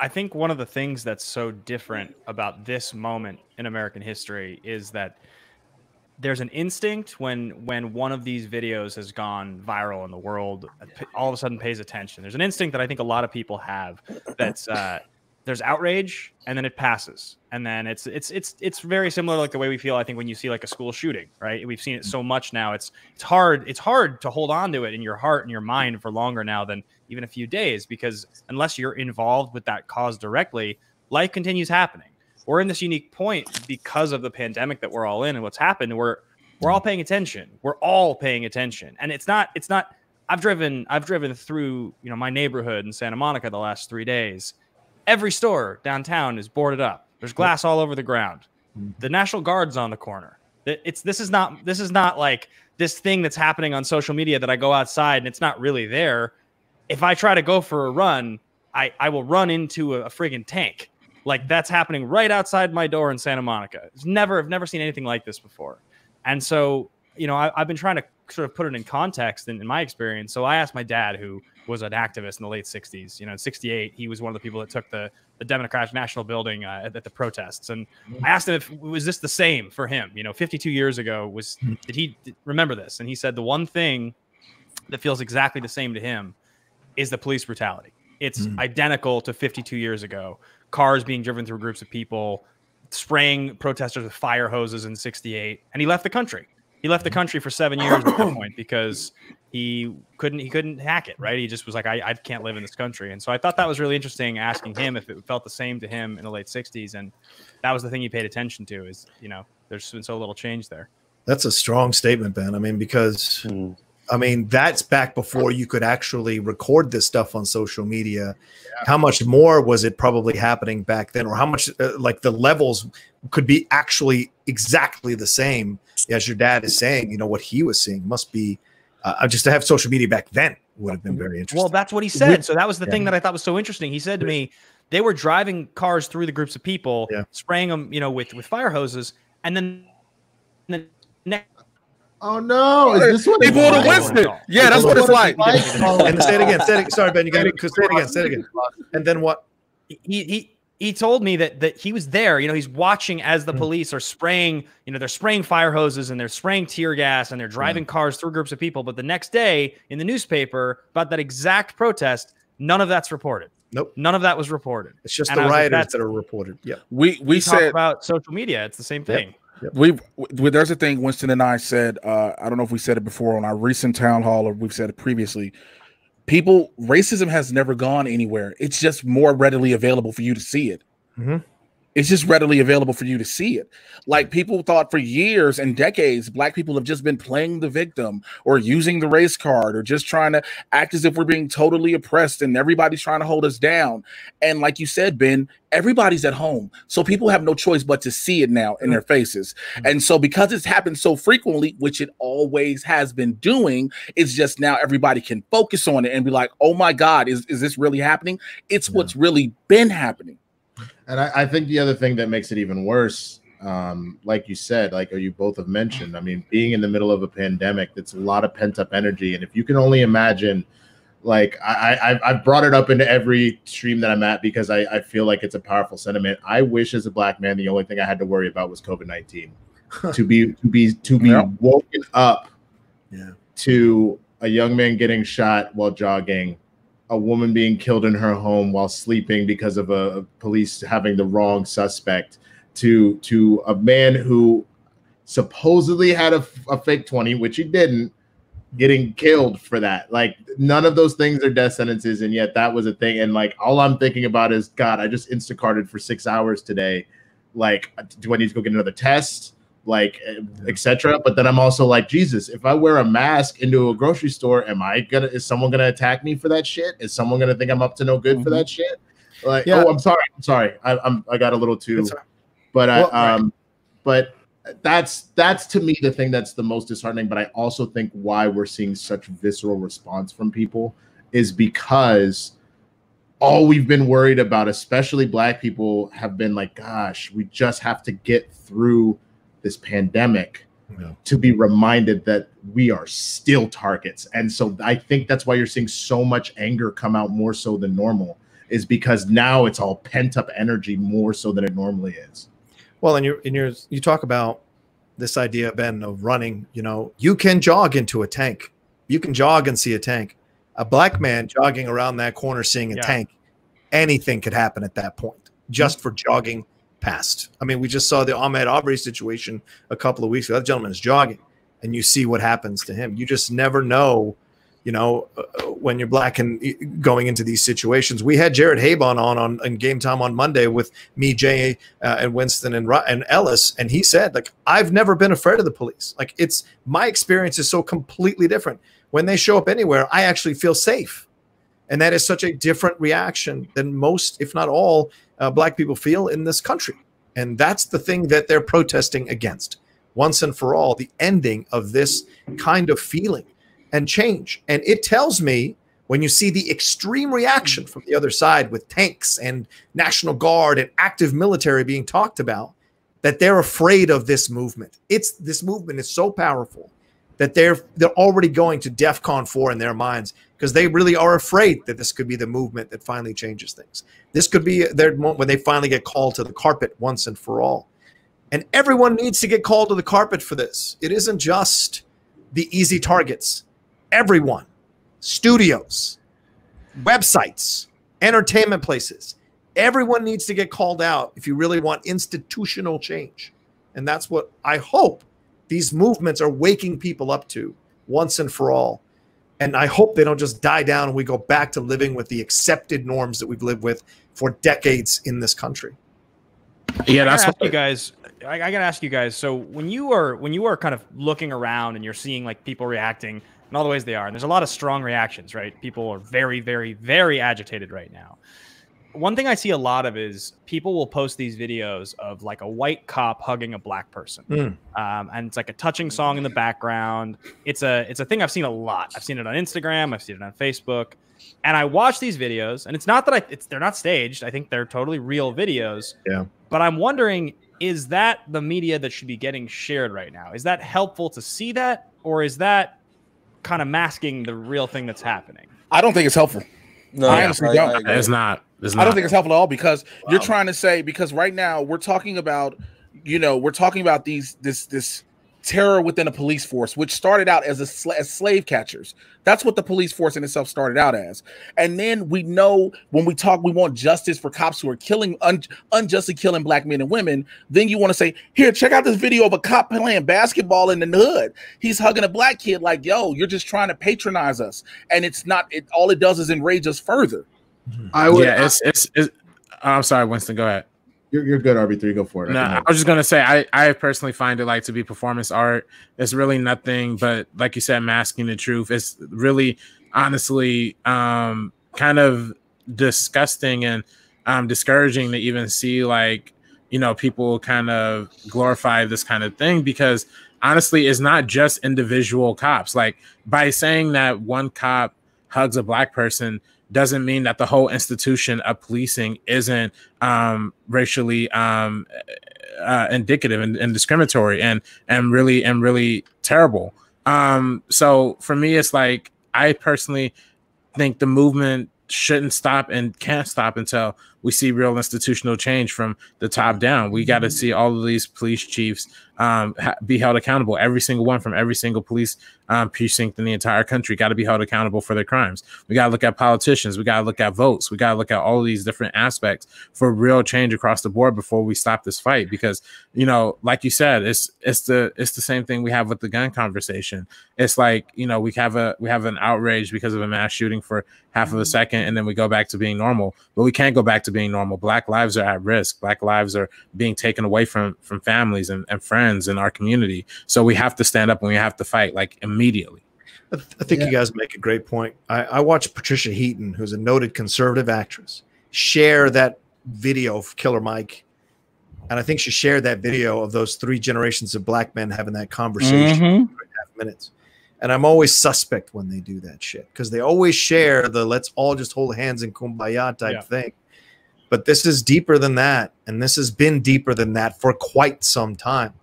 I think one of the things that's so different about this moment in American history is that there's an instinct when when one of these videos has gone viral in the world, all of a sudden pays attention. There's an instinct that I think a lot of people have that's uh, there's outrage and then it passes. And then it's it's it's it's very similar like the way we feel i think when you see like a school shooting right? We've seen it so much now. It's it's hard it's hard to hold on to it in your heart and your mind for longer now than even a few days because unless you're involved with that cause directly life continues happening we're in this unique point because of the pandemic that we're all in and what's happened we're we're all paying attention we're all paying attention and it's not it's not i've driven i've driven through you know my neighborhood in santa monica the last three days every store downtown is boarded up. There's glass all over the ground. Mm-hmm. The National Guard's on the corner. It's this is not this is not like this thing that's happening on social media that I go outside and it's not really there. If I try to go for a run, I I will run into a, a friggin' tank. Like that's happening right outside my door in Santa Monica. It's never I've never seen anything like this before. And so, you know, I, have been trying to sort of put it in context in, in my experience. So I asked my dad, who was an activist in the late 60s. You know, in 68, he was one of the people that took the, the Democratic National Building uh, at, at, the protests. And mm-hmm. I asked him if was this the same for him? You know, 52 years ago, was mm-hmm. did he remember this? And he said the one thing that feels exactly the same to him is the police brutality. It's mm-hmm. identical to 52 years ago. Cars being driven through groups of people, spraying protesters with fire hoses in 68. And he left the country. He left the country for seven years at that point because he couldn't he couldn't hack it right he just was like I, I can't live in this country and so i thought that was really interesting asking him if it felt the same to him in the late 60s and that was the thing he paid attention to is you know there's been so little change there that's a strong statement ben i mean because mm. I mean that's back before you could actually record this stuff on social media yeah. how much more was it probably happening back then or how much uh, like the levels could be actually exactly the same as your dad is saying you know what he was seeing must be uh, just to have social media back then would have been very interesting. Well, that's what he said. So that was the yeah. thing that I thought was so interesting. He said to me, they were driving cars through the groups of people, yeah. spraying them, you know, with with fire hoses, and then the next. Oh no! Is this what they pulled a Winston? Yeah, that's what it's like. and say it again. Say it. Sorry, Ben. You got to say it again. Say it again. And then what? He he he told me that that he was there. You know, he's watching as the mm. police are spraying. You know, they're spraying fire hoses and they're spraying tear gas and they're driving mm. cars through groups of people. But the next day in the newspaper about that exact protest, none of that's reported. Nope, none of that was reported. It's just and the rioters like, that are reported. Yeah, we we, we said about social media. It's the same thing. Yep. We, we there's a thing Winston and I said. Uh, I don't know if we said it before on our recent town hall or we've said it previously people racism has never gone anywhere it's just more readily available for you to see it mm-hmm. It's just readily available for you to see it like people thought for years and decades black people have just been playing the victim or using the race card or just trying to act as if we're being totally oppressed and everybody's trying to hold us down and like you said ben everybody's at home. So people have no choice but to see it now in mm-hmm. their faces. Mm-hmm. And so because it's happened so frequently, which it always has been doing, it's just now everybody can focus on it and be like, oh my God, is, is this really happening? It's yeah. what's really been happening. And I, I, think the other thing that makes it even worse, um, like you said, like you both have mentioned, I mean, being in the middle of a pandemic, that's a lot of pent up energy. And if you can only imagine – like I, I have brought it up into every stream that I'm at because I, I feel like it's a powerful sentiment. I wish as a black man the only thing I had to worry about was COVID nineteen. to be to be to be woken up yeah. to a young man getting shot while jogging, a woman being killed in her home while sleeping because of a, police having the wrong suspect, to to a man who supposedly had a, a fake 20, which he didn't, getting killed for that. Like none of those things are death sentences, and yet that was a thing. And like all I'm thinking about is, God, I just Instacarted for six hours today. Like, do I need to go get another test? Like, etc. But then I'm also like, Jesus, if I wear a mask into a grocery store, am I gonna? Is someone gonna attack me for that shit? Is someone gonna think I'm up to no good mm-hmm. for that shit? Like, yeah. oh, I'm sorry, I'm sorry. I, am I got a little too, but I um, but that's that's to me the thing that's the most disheartening. But I also think why we're seeing such visceral response from people is because all we've been worried about, especially black people, have been like, gosh, we just have to get through this pandemic yeah. to be reminded that we are still targets. And so I think that's why you're seeing so much anger come out more so than normal, is because now it's all pent up energy more so than it normally is. Well, and you and you you talk about this idea, Ben, of running. You know, you can jog into a tank. You can jog and see a tank. A black man jogging around that corner seeing a yeah. tank, anything could happen at that point just for jogging past. I mean, we just saw the Ahmaud Arbery situation a couple of weeks ago. That gentleman is jogging, and you see what happens to him. You just never know you know, uh, when you're black and going into these situations. We had Jared Haibon on on in game time on Monday with me, Jay, uh, and Winston and and Ellis, and he said like I've never been afraid of the police. Like it's my experience is so completely different. When they show up anywhere, I actually feel safe, and that is such a different reaction than most, if not all, uh, black people feel in this country. And that's the thing that they're protesting against once and for all. The ending of this kind of feeling and change. And it tells me when you see the extreme reaction from the other side with tanks and National Guard and active military being talked about, that they're afraid of this movement. It's this movement is so powerful that they're they're already going to DEFCON 4 in their minds because they really are afraid that this could be the movement that finally changes things. This could be their moment when they finally get called to the carpet once and for all. And everyone needs to get called to the carpet for this. It isn't just the easy targets everyone, studios, websites, entertainment places. Everyone needs to get called out if you really want institutional change. And that's what I hope these movements are waking people up to once and for all. And I hope they don't just die down and we go back to living with the accepted norms that we've lived with for decades in this country. Yeah, that's what you guys. I, I gotta ask you guys. So when you are when you are kind of looking around and you're seeing like people reacting in all the ways they are. And there's a lot of strong reactions, right? People are very, very, very agitated right now. One thing I see a lot of is people will post these videos of like a white cop hugging a black person, mm. um, and it's like a touching song in the background. It's a it's a thing I've seen a lot. I've seen it on Instagram. I've seen it on Facebook, and I watch these videos. And it's not that I it's they're not staged. I think they're totally real videos. Yeah. But I'm wondering, is that the media that should be getting shared right now? Is that helpful to see that, or is that kind of masking the real thing that's happening. I don't think it's helpful. No, I honestly don't. I, it's not. It's. I don't think it's helpful at all because wow. you're trying to say because right now we're talking about, you know, we're talking about these this this terror within a police force, which started out as a sl- as slave catchers. That's what the police force in itself started out as. And then we know when we talk, we want justice for cops who are killing un- unjustly killing black men and women. Then you want to say, here, check out this video of a cop playing basketball in the hood. He's hugging a black kid, like, yo, you're just trying to patronize us, and it's not. It all it does is enrage us further. I would. Yeah, it's it's. it's I'm sorry, Winston. Go ahead. You're, you're good, RB3. Go for it. No, I was just gonna say I, I personally find it like to be performance art. It's really nothing but like you said, masking the truth. It's really honestly um kind of disgusting and um discouraging to even see like you know people kind of glorify this kind of thing because honestly it's not just individual cops like by saying that one cop hugs a black person doesn't mean that the whole institution of policing isn't um, racially um, uh, indicative and, and, discriminatory and and really and really terrible. Um, so for me, it's like I personally think the movement shouldn't stop and can't stop until we see real institutional change from the top down. We got to see all of these police chiefs um, ha- be held accountable. Every single one from every single police um, precinct in the entire country got to be held accountable for their crimes. We got to look at politicians. We got to look at votes. We got to look at all these different aspects for real change across the board before we stop this fight. Because you know, like you said, it's it's the it's the same thing we have with the gun conversation. It's like you know we have a we have an outrage because of a mass shooting for half of a second, and then we go back to being normal. But we can't go back to being normal. Black lives are at risk. Black lives are being taken away from from families and, and friends in our community. So we have to stand up and we have to fight like immediately. I, th- I think yeah. you guys make a great point. I, I watched Patricia Heaton, who's a noted conservative actress, share that video of Killer Mike And I think she shared that video of those three generations of black men having that conversation mm-hmm. for half minutes. And I'm always suspect when they do that shit because they always share the let's all just hold hands and kumbaya type yeah. thing. But this is deeper than that. And this has been deeper than that for quite some time.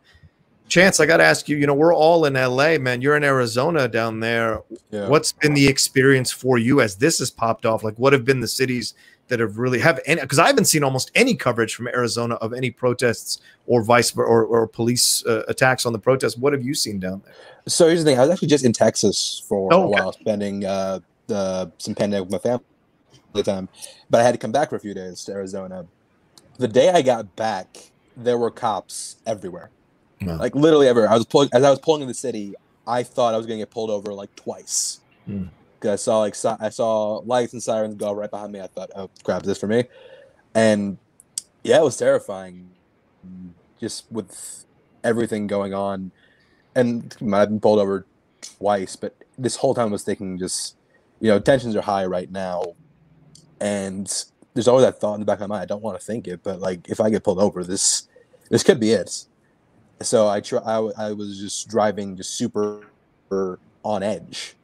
Chance, I got to ask you, you know, we're all in LA, man. You're in Arizona down there. Yeah. What's been the experience for you as this has popped off? Like, what have been the cities that have really have any because I haven't seen almost any coverage from Arizona of any protests or vice or, or police uh, attacks on the protests. What have you seen down there? So here's the thing: I was actually just in Texas for oh, a while, spending uh, the, some pandemic with my family the time, but I had to come back for a few days to Arizona. The day I got back, there were cops everywhere, like literally ever. I was pulling as I was pulling in the city. I thought I was going to get pulled over like twice. Mm. I saw like I saw lights and sirens go right behind me. I thought, oh crap, is this for me? And yeah, it was terrifying, just with everything going on. And I've been pulled over twice, but this whole time I was thinking, just you know, tensions are high right now, and there's always that thought in the back of my mind. I don't want to think it, but like if I get pulled over, this this could be it. So I try. I, I was just driving just super on edge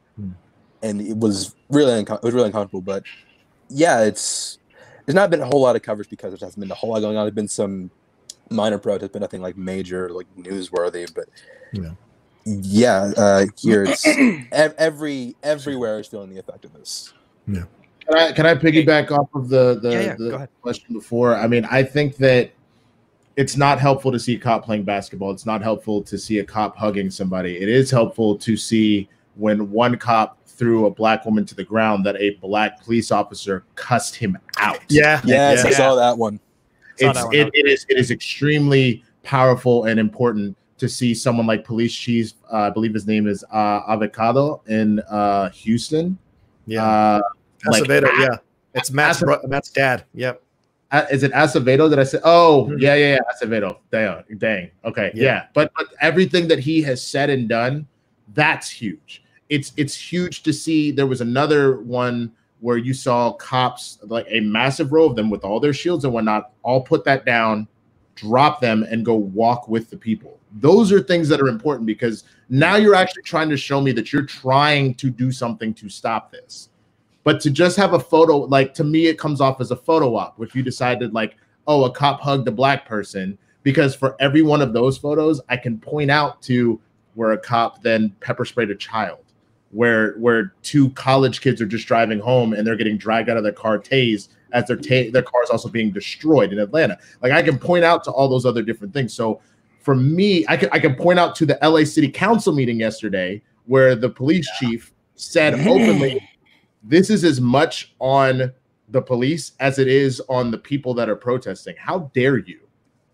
and it was really it was really uncomfortable. But yeah, it's there's not been a whole lot of coverage because there hasn't been a whole lot going on. There's been some minor protests, but nothing like major, like newsworthy. But yeah, yeah uh, here it's every everywhere is feeling the effect of this. Yeah. Can I can I piggyback off of the the, yeah, yeah, the question before? I mean, I think that it's not helpful to see a cop playing basketball. It's not helpful to see a cop hugging somebody. It is helpful to see when one cop threw a black woman to the ground that a black police officer cussed him out. Yeah. Yes, yeah. I saw that one. It's that one. It, it is it is extremely powerful and important to see someone like police chief, uh, I believe his name is uh, Avocado in uh, Houston. Yeah. Uh, Acevedo, like, yeah. It's Matt's, bro- Matt's dad. Yep. Is it Acevedo that I said? Oh, mm-hmm. yeah, yeah, yeah. Acevedo. Dang, dang. Okay, yeah. yeah. But, but everything that he has said and done, that's huge it's it's huge to see. There was another one where you saw cops, like a massive row of them with all their shields and whatnot, all put that down, drop them, and go walk with the people. Those are things that are important because now you're actually trying to show me that you're trying to do something to stop this. But to just have a photo, like to me, it comes off as a photo op. If you decided, like, oh, a cop hugged a black person, because for every one of those photos, I can point out to where a cop then pepper sprayed a child where where two college kids are just driving home and they're getting dragged out of their car tased as their ta- their car is also being destroyed in Atlanta. Like I can point out to all those other different things. So for me, I can I can point out to the LA City Council meeting yesterday where the police yeah. chief said openly, "This is as much on the police as it is on the people that are protesting. How dare you?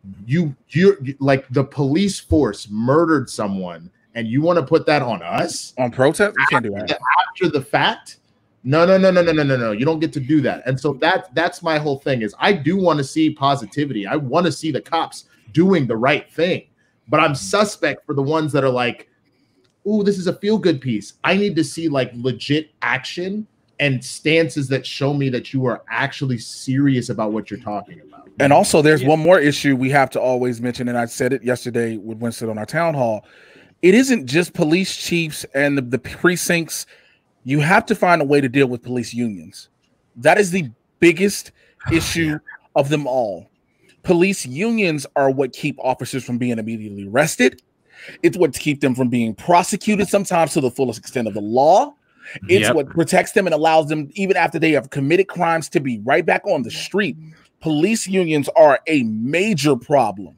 Mm-hmm. You you like the police force murdered someone." and you want to put that on us on protest? You can't do that after the fact. No, no, no, no, no, no, no, no. You don't get to do that. And so that that's my whole thing is I do want to see positivity. I want to see the cops doing the right thing. But I'm suspect for the ones that are like, "Ooh, this is a feel good piece." I need to see like legit action and stances that show me that you are actually serious about what you're talking about. And also, there's yeah. one more issue we have to always mention, and I said it yesterday with Winston on our town hall it isn't just police chiefs and the, the precincts. You have to find a way to deal with police unions. That is the biggest issue of them all. Police unions are what keep officers from being immediately arrested. It's what keep them from being prosecuted sometimes to the fullest extent of the law. It's yep. what protects them and allows them, even after they have committed crimes, to be right back on the street. Police unions are a major problem.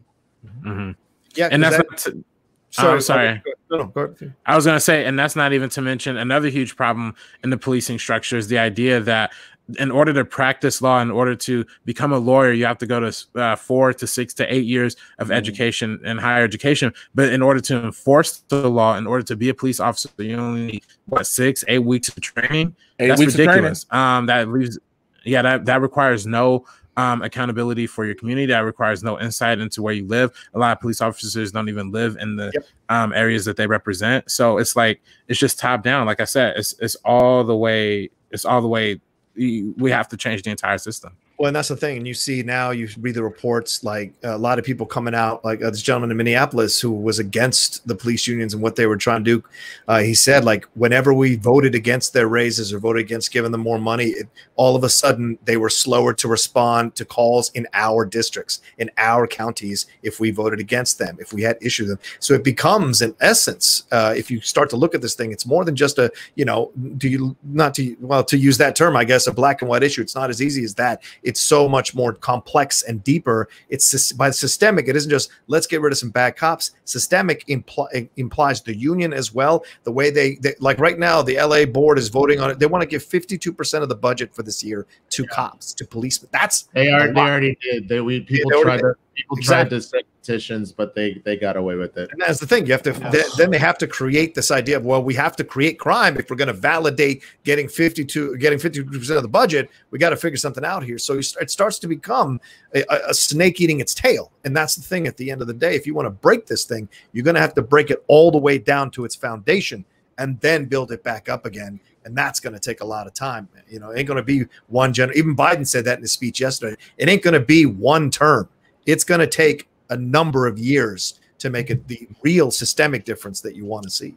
Mm-hmm. Yeah, and that's that, not Sorry, oh, sorry. No, no. I was going to say, and that's not even to mention another huge problem in the policing structure is the idea that in order to practice law, in order to become a lawyer, you have to go to uh, four to six to eight years of mm. education and higher education. But in order to enforce the law, in order to be a police officer, you only need what six, eight weeks of training. Eight That's ridiculous. Um, that leaves, yeah, that that requires no um, accountability for your community that requires no insight into where you live. A lot of police officers don't even live in the yep. um, areas that they represent. So it's like it's just top down. Like I said, it's it's all the way. It's all the way. We have to change the entire system. Well, and that's the thing. And you see now, you read the reports, like a lot of people coming out, like uh, this gentleman in Minneapolis who was against the police unions and what they were trying to do. Uh, he said, like, whenever we voted against their raises or voted against giving them more money, it, all of a sudden they were slower to respond to calls in our districts, in our counties, if we voted against them, if we had issues them. So it becomes, in essence, uh, if you start to look at this thing, it's more than just a, you know, do you not to, well, to use that term, I guess, a black and white issue. It's not as easy as that it's so much more complex and deeper. It's by systemic. It isn't just let's get rid of some bad cops. Systemic impl- implies the union as well. The way they, they, like right now, the LA board is voting on it. They want to give 52% of the budget for this year to yeah. cops, to policemen. That's they are. They already did. They we people yeah, tried to people exactly. tried to set petitions, but they they got away with it. And that's the thing. You have to yes. then they have to create this idea of well, we have to create crime if we're going to validate getting 52 getting 52% of the budget. We got to figure something out here. So it starts to become a, a snake eating its tail. And that's the thing at the end of the day. If you want to break this thing, you're going to have to break it all the way down to its foundation and then build it back up again and that's going to take a lot of time. You know, it ain't going to be one gen. Even Biden said that in his speech yesterday. It ain't going to be one term it's going to take a number of years to make it the real systemic difference that you want to see.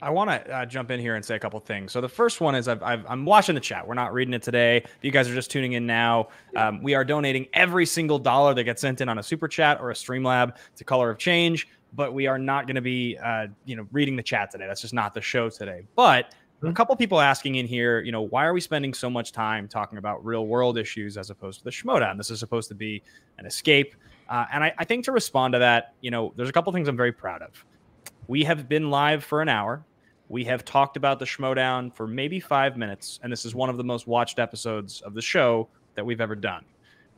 I want to uh, jump in here and say a couple things. So the first one is i am watching the chat. We're not reading it today. If you guys are just tuning in now, um, we are donating every single dollar that gets sent in on a super chat or a stream Streamlab to Color of Change. But we are not going to be, uh, you know, reading the chat today. That's just not the show today. But a couple people asking in here, you know, why are we spending so much time talking about real world issues as opposed to the Schmoedown? This is supposed to be an escape. Uh, and I, I, think to respond to that, you know, there's a couple things I'm very proud of. We have been live for an hour. We have talked about the Schmoedown for maybe five minutes, and this is one of the most watched episodes of the show that we've ever done.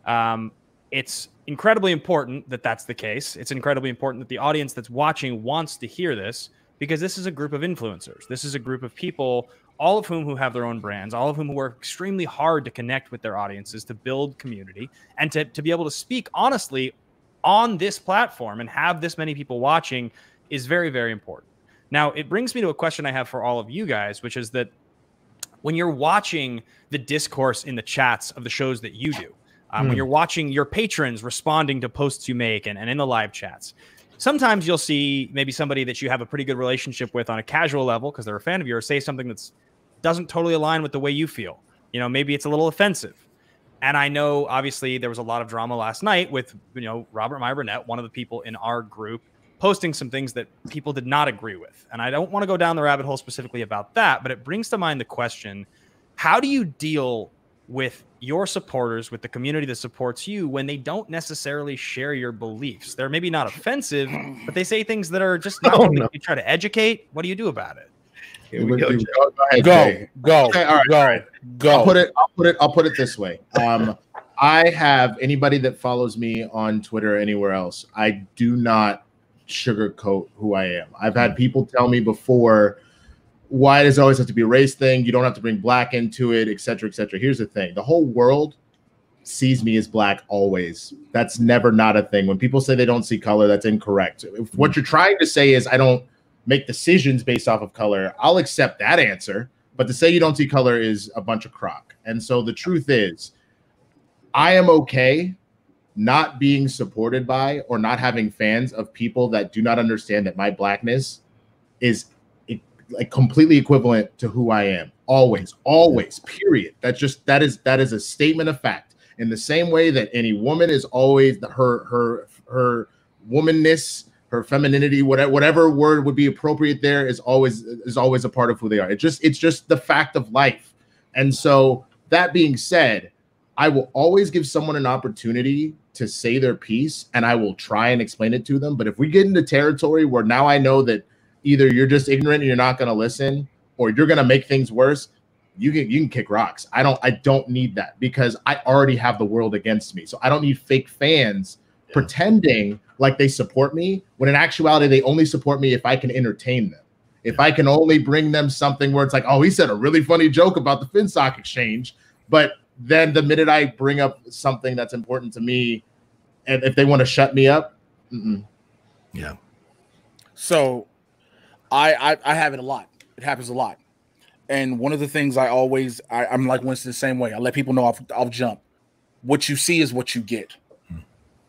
Um, it's incredibly important that that's the case. It's incredibly important that the audience that's watching wants to hear this because this is a group of influencers. This is a group of people, all of whom who have their own brands, all of whom work extremely hard to connect with their audiences, to build community, and to, to be able to speak honestly on this platform and have this many people watching is very, very important. Now, it brings me to a question I have for all of you guys, which is that when you're watching the discourse in the chats of the shows that you do, um, mm. when hmm. you're watching your patrons responding to posts you make and, and in the live chats, sometimes you'll see maybe somebody that you have a pretty good relationship with on a casual level because they're a fan of yours say something that's doesn't totally align with the way you feel. You know, maybe it's a little offensive. And I know obviously there was a lot of drama last night with, you know, Robert Burnett, one of the people in our group, posting some things that people did not agree with. And I don't want to go down the rabbit hole specifically about that, but it brings to mind the question how do you deal with your supporters, with the community that supports you, when they don't necessarily share your beliefs. They're maybe not offensive, but they say things that are just not oh, no. you try to educate. What do you do about it? Here we go. Go, go, go, go, okay, all right, go, all right. go. I'll put it. I'll put it. I'll put it this way. Um, I have anybody that follows me on Twitter or anywhere else. I do not sugarcoat who I am. I've had people tell me before why does it always have to be a race thing? You don't have to bring black into it, et cetera, et cetera. Here's the thing the whole world sees me as black always. That's never not a thing. When people say they don't see color, that's incorrect. If what mm-hmm. you're trying to say is I don't make decisions based off of color, I'll accept that answer. But to say you don't see color is a bunch of crock. And so the truth is, I am okay not being supported by or not having fans of people that do not understand that my blackness is like completely equivalent to who I am. Always, always, period. That's just that is that is a statement of fact. In the same way that any woman is always the, her her her womanness, her femininity, whatever whatever word would be appropriate there is always is always a part of who they are. It's just it's just the fact of life. And so that being said, I will always give someone an opportunity to say their piece and I will try and explain it to them. But if we get into territory where now I know that either you're just ignorant and you're not going to listen or you're going to make things worse you can you can kick rocks. I don't i don't need that because i already have the world against me. So i don't need fake fans yeah. pretending like they support me when in actuality they only support me if i can entertain them. If i can only bring them something where it's like oh he said a really funny joke about the finstock exchange but then the minute i bring up something that's important to me and if they want to shut me up mm-mm. yeah. So I, I I have it a lot. It happens a lot. And one of the things I always I, am like Winston the same way. I let people know I'll, I'll jump. what you see is what you get. Hmm.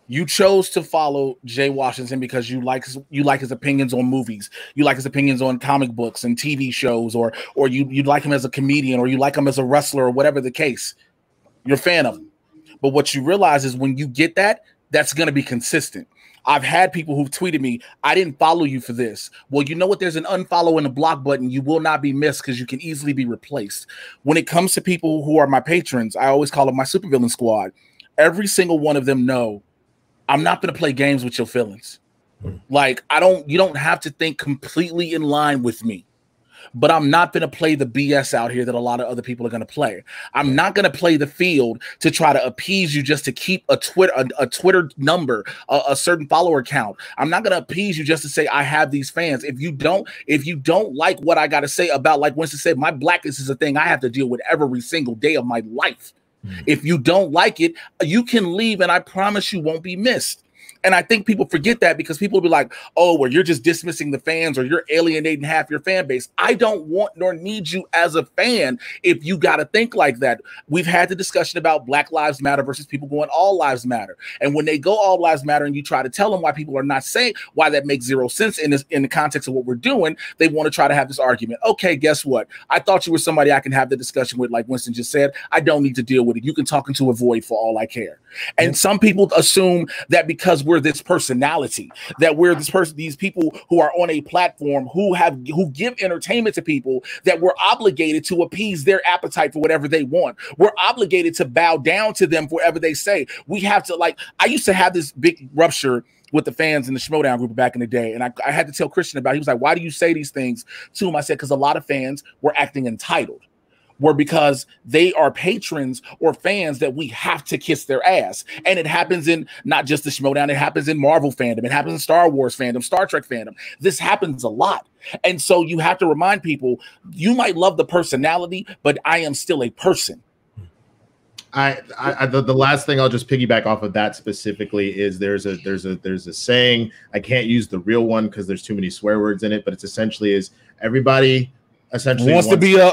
You chose to follow Jay Washington because you like his, you like his opinions on movies, you like his opinions on comic books and TV shows, or or you you like him as a comedian, or you like him as a wrestler, or whatever the case. You're a fan of him. But what you realize is when you get that, that's going to be consistent. I've had people who've tweeted me, I didn't follow you for this. Well, you know what? There's an unfollow and a block button. You will not be missed because you can easily be replaced. When it comes to people who are my patrons, I always call them my supervillain squad. Every single one of them know I'm not going to play games with your feelings. Hmm. Like, I don't, you don't have to think completely in line with me but I'm not going to play the BS out here that a lot of other people are going to play. I'm not going to play the field to try to appease you just to keep a Twitter a, a Twitter number, a, a, certain follower count. I'm not going to appease you just to say I have these fans. If you don't, if you don't like what I got to say about, like Winston said, my blackness is a thing I have to deal with every single day of my life. Mm. If you don't like it, you can leave, and I promise you won't be missed. And I think people forget that because people will be like, oh, well, you're just dismissing the fans or you're alienating half your fan base. I don't want nor need you as a fan if you got to think like that. We've had the discussion about Black Lives Matter versus people going All Lives Matter. And when they go All Lives Matter and you try to tell them why people are not saying why that makes zero sense in this in the context of what we're doing, they want to try to have this argument. Okay, guess what? I thought you were somebody I can have the discussion with, like Winston just said. I don't need to deal with it. You can talk into a void for all I care. And some people assume that because we're this personality, that we're this person, these people who are on a platform who have who give entertainment to people, that we're obligated to appease their appetite for whatever they want. We're obligated to bow down to them for whatever they say. We have to like. I used to have this big rupture with the fans in the Schmoedown group back in the day. And I, I, had to tell Christian about it. He was like, Why do you say these things to him? I said, Because a lot of fans were acting entitled were because they are patrons or fans that we have to kiss their ass. And it happens in not just the Schmoedown, it happens in Marvel fandom, it happens in Star Wars fandom, Star Trek fandom. This happens a lot. And so you have to remind people you might love the personality, but I am still a person. I, I the, the last thing I'll just piggyback off of that specifically is there's a there's a there's a saying I can't use the real one because there's too many swear words in it, but it's essentially is everybody essentially wants, wants to be a,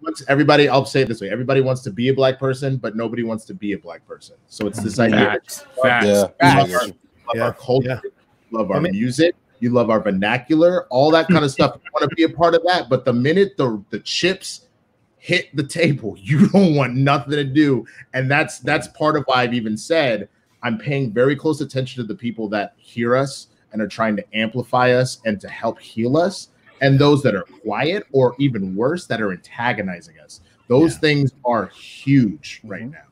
wants everybody. I'll say it this way: everybody wants to be a black person, but nobody wants to be a black person. So it's this idea. Facts. Facts. Yeah. Facts. Love, our, love yeah. our culture, yeah. love our I mean, music, you love our vernacular, all that kind of stuff. You want to be a part of that, but the minute the the chips hit the table, you don't want nothing to do, and that's that's part of why I've even said I'm paying very close attention to the people that hear us and are trying to amplify us and to help heal us and those that are quiet or even worse that are antagonizing us. Those yeah. things are huge right mm-hmm. now.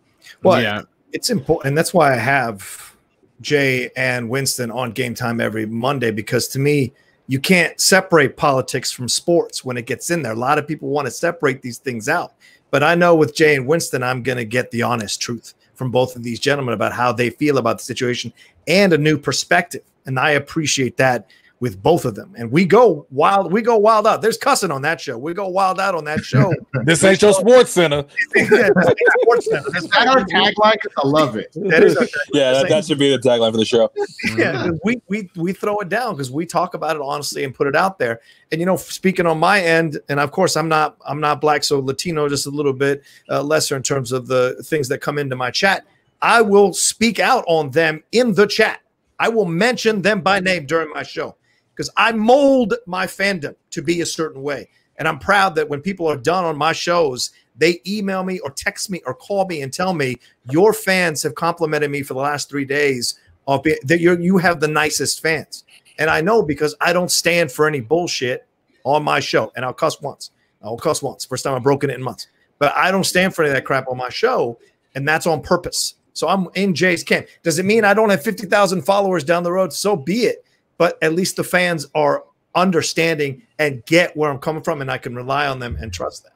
Well, yeah, it's important, and that's why I have Jay and Winston on Game Time every Monday because to me, you can't separate politics from sports when it gets in there. A lot of people want to separate these things out, but I know with Jay and Winston, I'm going to get the honest truth from both of these gentlemen about how they feel about the situation and a new perspective, and I appreciate that with both of them. And we go wild, we go wild out. There's cussing on that show. We go wild out on that show. this ain't your SportsCenter. yeah, SportsCenter. Is that our tagline? I love it. That is yeah, that, that, should be the tagline for the show. yeah, we we we throw it down because we talk about it honestly and put it out there. And you know, speaking on my end, and of course I'm not I'm not black, so Latino just a little bit uh, lesser in terms of the things that come into my chat. I will speak out on them in the chat. I will mention them by name during my show because I mold my fandom to be a certain way. And I'm proud that when people are done on my shows, they email me or text me or call me and tell me your fans have complimented me for the last three days of being, that you you have the nicest fans. And I know because I don't stand for any bullshit on my show. And I'll cuss once. I'll cuss once. First time I've broken it in months. But I don't stand for any of that crap on my show. And that's on purpose. So I'm in Jay's camp. Does it mean I don't have 50,000 followers down the road? So be it but at least the fans are understanding and get where I'm coming from, and I can rely on them and trust them.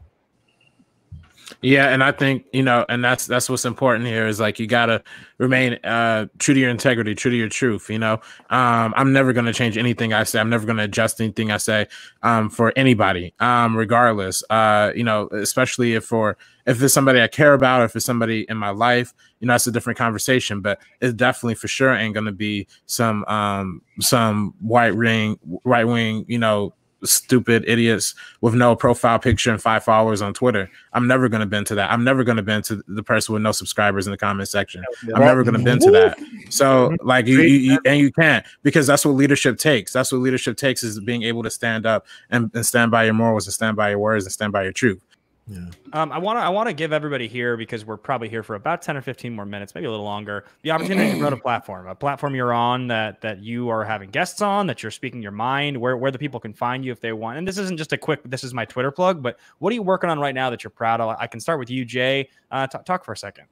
Yeah, and I think you know, and that's that's what's important here is like you gotta remain uh true to your integrity, true to your truth. You know, um, I'm never gonna change anything I say. I'm never gonna adjust anything I say um for anybody, um, regardless. Uh, you know, especially if for if it's somebody I care about, or if it's somebody in my life, you know, that's a different conversation. But it definitely for sure ain't gonna be some um some white ring right wing, you know, stupid idiots with no profile picture and five followers on Twitter. I'm never going to bend to that. I'm never going to bend to the person with no subscribers in the comment section. I'm never going to bend to that. So like you, you, you, and you can't because that's what leadership takes. That's what leadership takes is being able to stand up and, and stand by your morals and stand by your words and stand by your truth. Yeah. Um, I want to I want to give everybody here because we're probably here for about ten or fifteen more minutes, maybe a little longer. The opportunity to grow a platform, a platform you're on that that you are having guests on, that you're speaking your mind, where where the people can find you if they want. And this isn't just a quick. This is my Twitter plug, but what are you working on right now that you're proud of? I can start with you, Jay. Uh, talk for a second.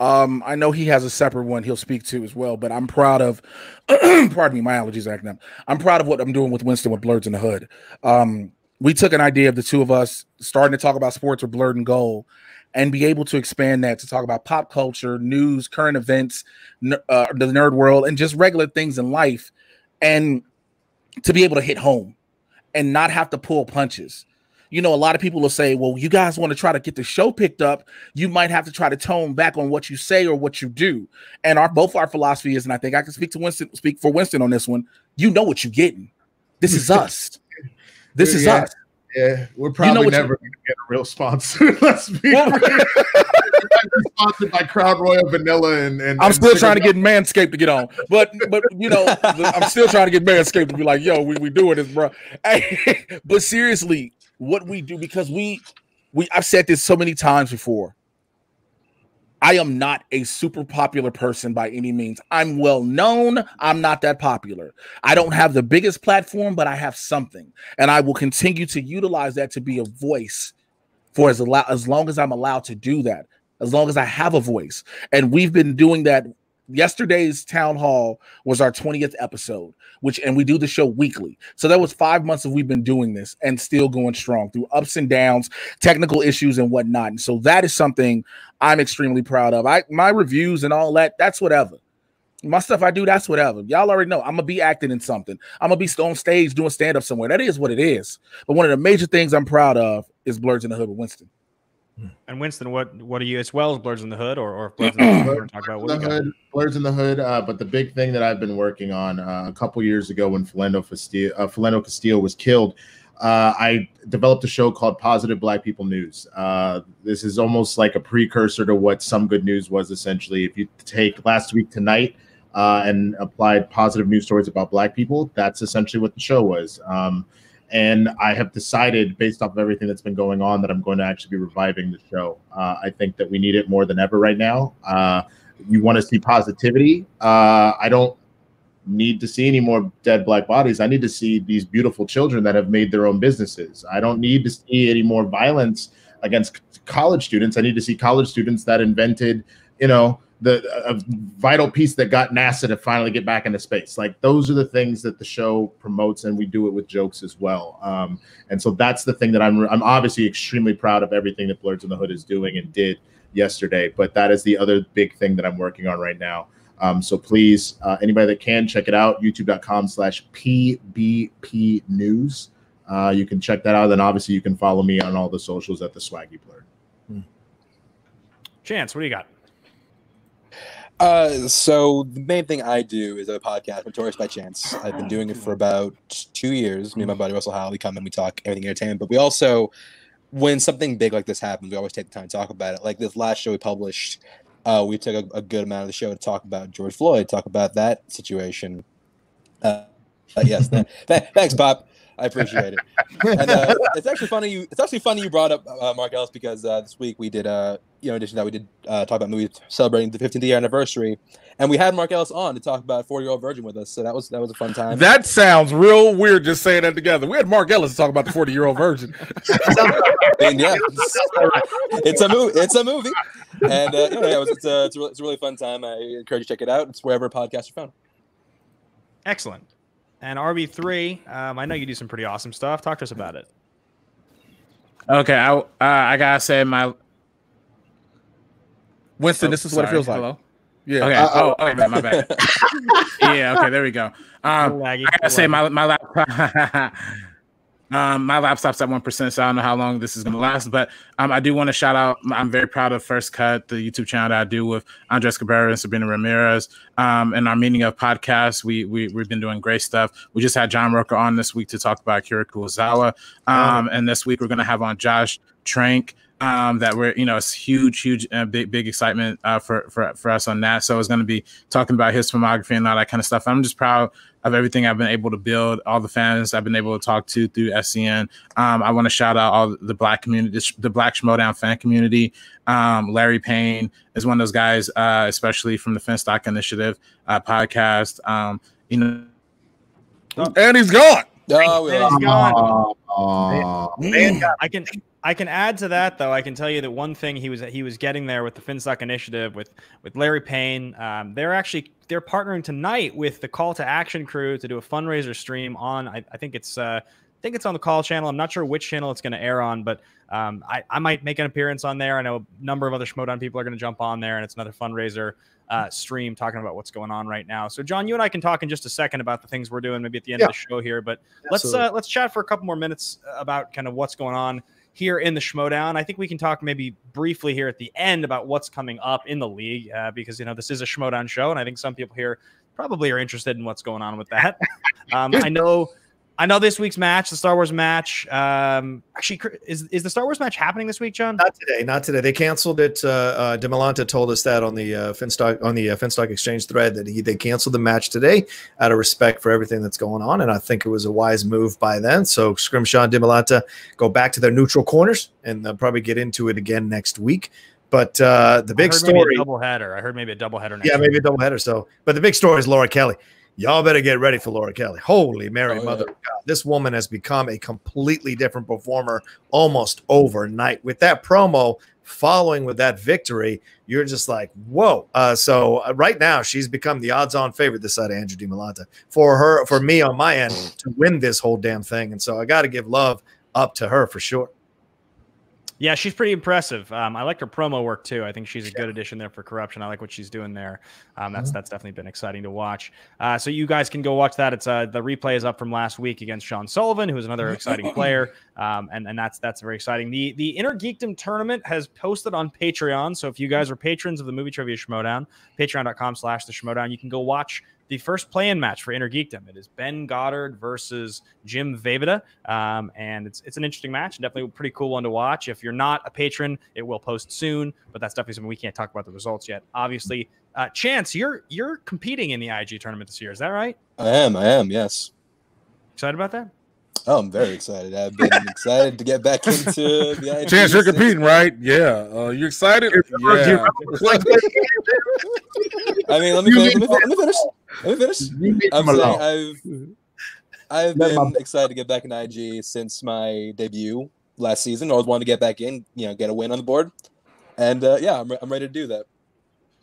Um, I know he has a separate one he'll speak to as well, but I'm proud of, pardon me, my allergies acting up. I'm proud of what I'm doing with Winston with Blerds in the Hood. Um, we took an idea of the two of us starting to talk about sports or blurred and goal and be able to expand that to talk about pop culture, news, current events, uh, the nerd world, and just regular things in life, and to be able to hit home and not have to pull punches. You know, a lot of people will say, well, you guys want to try to get the show picked up. You might have to try to tone back on what you say or what you do. And our both our philosophy is, and I think I can speak to Winston, speak for Winston on this one. You know what you're getting. This is us. This is yeah, us. Yeah, we're probably you know never going to get a real sponsor. Let's be sponsored by Crown Royal Vanilla and, and I'm and still trying to get Manscaped to get on, but but you know I'm still trying to get Manscaped to be like, yo, we we doing this, bro. Hey, but seriously, what we do because we we I've said this so many times before. I am not a super popular person by any means. I'm well known. I'm not that popular. I don't have the biggest platform, but I have something. And I will continue to utilize that to be a voice for as, as long as I'm allowed to do that, as long as I have a voice. And we've been doing that yesterday's town hall was our 20th episode which and we do the show weekly so that was five months of we've been doing this and still going strong through ups and downs technical issues and whatnot and so that is something i'm extremely proud of i my reviews and all that that's whatever my stuff I do, that's whatever. Y'all already know I'm gonna be acting in something. I'm gonna be on stage doing stand up somewhere. That is what it is. But one of the major things I'm proud of is Blerds in the Hood with Winston. And Winston, what what are you as well as Blerds in the Hood or or Blerds in the Hood? Talk about what the hood, Blerds in the Hood. Uh, but the big thing that I've been working on uh, a couple years ago when Philando Castillo, uh, Philando Castillo was killed, uh, I developed a show called Positive Black People News. Uh, this is almost like a precursor to what Some Good News was. Essentially, if you take last week tonight. Uh, and applied positive news stories about Black people. That's essentially what the show was. Um, and I have decided, based off of everything that's been going on, that I'm going to actually be reviving the show. Uh, I think that we need it more than ever right now. Uh, you want to see positivity. Uh, I don't need to see any more dead black bodies. I need to see these beautiful children that have made their own businesses. I don't need to see any more violence against college students. I need to see college students that invented, you know, the a vital piece that got NASA to finally get back into space. Like those are the things that the show promotes, and we do it with jokes as well. Um, and so that's the thing that I'm I'm obviously extremely proud of everything that Blerds in the Hood is doing and did yesterday. But that is the other big thing that I'm working on right now. Um, so please, uh, anybody that can check it out, youtube.com slash PBP news. Uh, you can check that out. Then obviously you can follow me on all the socials at the Swaggy Blerd. Hmm. Chance, what do you got? Uh, so the main thing I do is a podcast, Notorious by Chance. I've been doing it for about two years. Me and my buddy Russell Howell, we come and we talk everything entertainment, but we also, when something big like this happens, we always take the time to talk about it. Like this last show we published, uh, we took a, a good amount of the show to talk about George Floyd, talk about that situation. Uh, yes, thanks, Bob. I appreciate it. And uh, it's actually funny you. It's actually funny you brought up uh, Mark Ellis because uh, this week we did, uh, you know, in addition that we did uh, talk about movies celebrating the 15th year anniversary, and we had Mark Ellis on to talk about 40 Year Old Virgin with us. So that was that was a fun time. That sounds real weird just saying that together. We had Mark Ellis talk about the 40 Year Old Virgin. and yeah, it's, it's, a movie. It's a movie, and uh, yeah, it was, it's a it's a, really, it's a really fun time. I encourage you to check it out. It's wherever podcasts are found. Excellent. And RB3, um, I know you do some pretty awesome stuff. Talk to us about it. Okay, I uh, I gotta say my Winston. Oh, this is sorry. what it feels like. Hello. Yeah. Okay. Uh, oh, okay, man, my bad. yeah. Okay. There we go. Um, I gotta say my my laptop. um, my laptop's at one percent, so I don't know how long this is gonna last. But Um, I do want to shout out. I'm very proud of First Cut, the YouTube channel that I do with Andres Cabrera and Sabrina Ramirez. Um, and our meaning of podcast, we, we we've been doing great stuff. We just had John Rocha on this week to talk about Akira Kurosawa. Um, and this week we're going to have on Josh Trank um, that we're you know it's huge, huge, uh, big, big excitement uh, for for for us on that. So it's going to be talking about his filmography and all that kind of stuff. I'm just proud of everything I've been able to build, all the fans I've been able to talk to through SCN. Um, I want to shout out all the black community, the Black Schmoedown fan community. Um, Larry Payne is one of those guys, uh, especially from the Finstock Initiative uh, podcast. Um, you know, and he's gone. Oh, we he's gone. Oh, man, I can I can add to that though. I can tell you that one thing he was he was getting there with the Finstock Initiative with with Larry Payne. Um, they're actually they're partnering tonight with the Call to Action crew to do a fundraiser stream on. I, I think it's uh, I think it's on the Call channel. I'm not sure which channel it's going to air on, but um, I, I might make an appearance on there. I know a number of other Schmoedown people are going to jump on there, and it's another fundraiser uh, stream talking about what's going on right now. So, John, you and I can talk in just a second about the things we're doing, maybe at the end Yeah. of the show here. But Absolutely. let's uh, let's chat for a couple more minutes about kind of what's going on here in the Schmoedown. I think we can talk maybe briefly here at the end about what's coming up in the league uh, because you know this is a Schmoedown show, and I think some people here probably are interested in what's going on with that. um, I know. I know this week's match, the Star Wars match. Um, actually, is is the Star Wars match happening this week, John? Not today. Not today. They canceled it. Uh, uh, DiMolanta told us that on the uh, Finstock on the uh, Finstock Exchange thread that he they canceled the match today out of respect for everything that's going on, and I think it was a wise move by then. So Scrimshaw and DiMolanta go back to their neutral corners, and they'll probably get into it again next week. But uh, the big I heard maybe story, a double header. I heard maybe a double header. Next yeah, week. maybe a double header. So, but the big story is Laura Kelly. Y'all better get ready for Laura Kelly. Holy Mary, Oh, Mother yeah. of God. This woman has become a completely different performer almost overnight. With that promo following with that victory, you're just like, whoa. Uh, so uh, right now, she's become the odds-on favorite this side of Andrew DiMolanta for her, for me on my end to win this whole damn thing. And so I got to give love up to her for sure. Yeah, she's pretty impressive. Um, I like her promo work too. I think she's a good addition there for corruption. I like what she's doing there. Um, that's that's definitely been exciting to watch. Uh, so you guys can go watch that. It's uh, the replay is up from last week against Sean Sullivan, who is another exciting player. Um, and and that's that's very exciting. The the Inner Geekdom tournament has posted on Patreon. So if you guys are patrons of the Movie Trivia Schmoedown, Patreon.com/slash the Schmoedown, you can go watch the first play-in match for Inner Geekdom. It is Ben Goddard versus Jim Vavida, um, and it's it's an interesting match and definitely a pretty cool one to watch. If you're not a patron, it will post soon, but that's definitely something we can't talk about the results yet. Obviously, uh, Chance, you're you're competing in the IG tournament this year. Is that right? I am. I am. Yes. Excited about that? Oh, I'm very excited. I've been excited to get back into the IG Chance, you're since- competing, right? Yeah. Uh, you excited? Yeah. I mean, let me, finish, let, me, let me finish. Let me finish. You leave I'm saying. I've I've been excited to get back in IG since my debut last season. I always wanted to get back in, you know, get a win on the board, and uh, yeah, I'm, re- I'm ready to do that.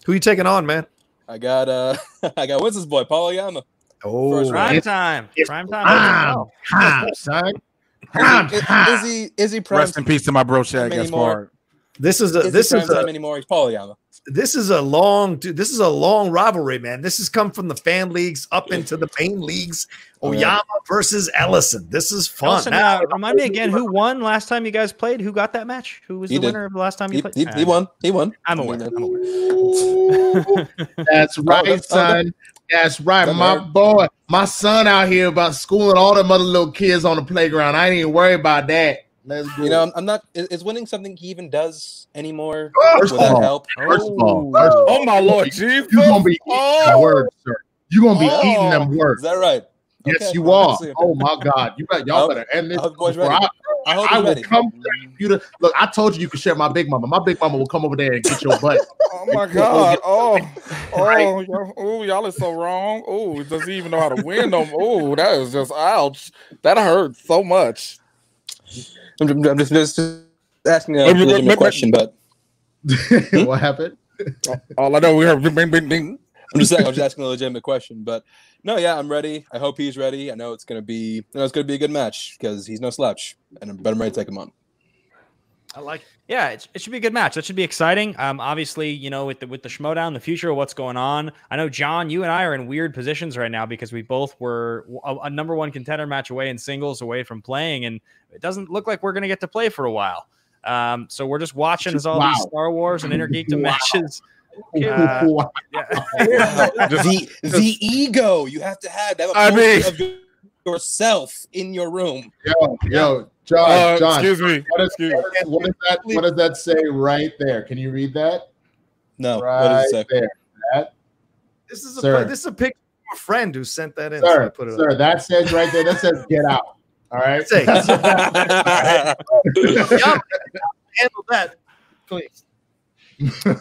Who you taking on, man? I got uh, I got what's his boy, Paul Oyama. Oh, First. Prime time. Yes. Prime time. Time, time, son. Time, Is, time. is he is he prime? Rest in peace to my bro Shaq Many Gaspard. this is a Is this he is prime a time anymore? He's Paul Oyama. this is a long dude, this is a long rivalry man this has come from the fan leagues up into the main leagues oyama versus ellison this is fun Ellison, Now- uh, remind me again who won last time you guys played? Who got that match? Who was He the did. winner of the last time you He, played? he, he Uh, won. He won. I'm I aware. I'm aware. That's right, oh, son. That's right. That My hurt. boy, my son out here about schooling all them other little kids on the playground. I ain't even worried about that. Let's go. You know, I'm, I'm not. Is, is winning something he even does anymore? First Will of all, help? First of all, first of all, Oh my Lord Jesus! you gonna be eating Oh. them words, sir. You gonna be Oh. eating them Is words. that right? Yes, Okay, you well, are. Oh my God, you got y'all I'll- better end this. I'll be boys. I, I I will ready. come to the computer. Look, I told you you could share my big mama. My big mama will come over there and get your butt. Oh my God! Oh, oh, y'all, oh, y'all are so wrong. Oh, does he even know how to win them? Oh, that is just ouch. That hurts so much. I'm, I'm- I'm just, just asking a legitimate question, but what hmm? happened? All I know, we heard bing, bing, bing, bing. I'm just saying, I'm just asking a legitimate question. But no, yeah, I'm ready. I hope he's ready. I know it's gonna be, I know it's gonna be a good match because he's no slouch, and I'm, but I'm ready to take him on. I like. Yeah, it, it should be a good match. That should be exciting. Um, obviously, you know, with the with the Schmoedown, the future, of what's going on. I know, John, you and I are in weird positions right now because we both were a, a number one contender match away in singles, away from playing, and it doesn't look like we're going to get to play for a while. Um, so we're just watching as all Wow. these Star Wars and Intergeekdom Wow. matches. Uh, Wow. yeah. Just- the the ego you have to have. to have a I mean- of yourself in your room. Yo, yo, John, Uh, John. excuse me. What, is, Excuse me. what, is, what does that? What does that say right there? Can you read that? No, right does it there, that, This is a Sir. this is a picture of a friend who sent that in. so I sir. put it Sir, that says right there. That says get out. All right. Say, handle that, please.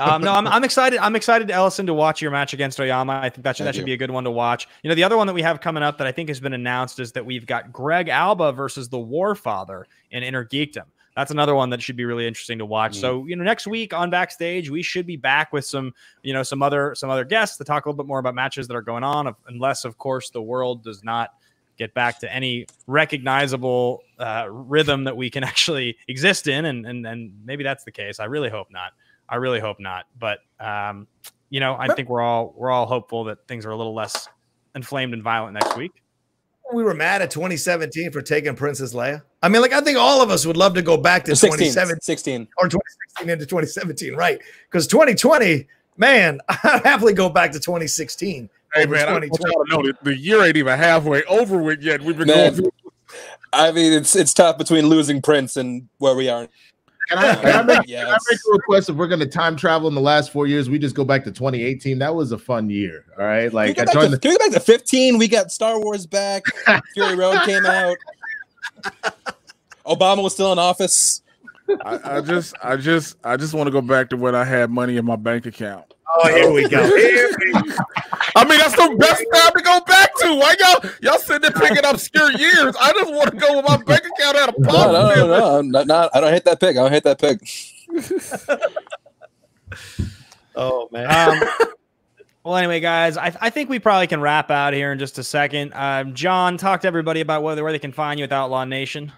Um, no, I'm, I'm excited. I'm excited, Ellison, to watch your match against Oyama. I think that should, that should you. be a good one to watch. You know, the other one that we have coming up that I think has been announced is that we've got Greg Alba versus the Warfather in Inner Geekdom. That's another one that should be really interesting to watch. So, you know, next week on backstage, we should be back with some, you know, some other some other guests to talk a little bit more about matches that are going on, unless, of course, the world does not get back to any recognizable uh, rhythm that we can actually exist in, and and and maybe that's the case. I really hope not. I really hope not. But um, you know, I think we're all we're all hopeful that things are a little less inflamed and violent next week. We were mad at 2017 for taking Princess Leia. I mean, like I think all of us would love to go back to 16, 2017 16. or 2016 into 2017, right? Because 2020, man, I'd happily go back to 2016. Hey man, I 2020. y'all know the year ain't even halfway over with yet. We've been Man. going through. I mean, it's it's tough between losing Prince and where we are. Can I, can I make, Yeah, can I make a request? If we're going to time travel in the last four years, we just go back to 2018. That was a fun year. All right. Can we, Like go I back to, joined the can we go back to 15? We got Star Wars back. Fury Road came out. Obama was still in office. I, I just, I just, I just want to go back to when I had money in my bank account. Oh, here we go. Here we go. I mean, that's the best time to go back to. Why y'all, y'all sitting there picking obscure years? I just want to go with my bank account at a No, no, no, no. I'm not, not, I don't hate that pick. I don't hate that pick. Oh man. Um, well, anyway, guys, I, I think we probably can wrap out here in just a second. Um, John, talk to everybody about where, where they can find you with Outlaw Nation.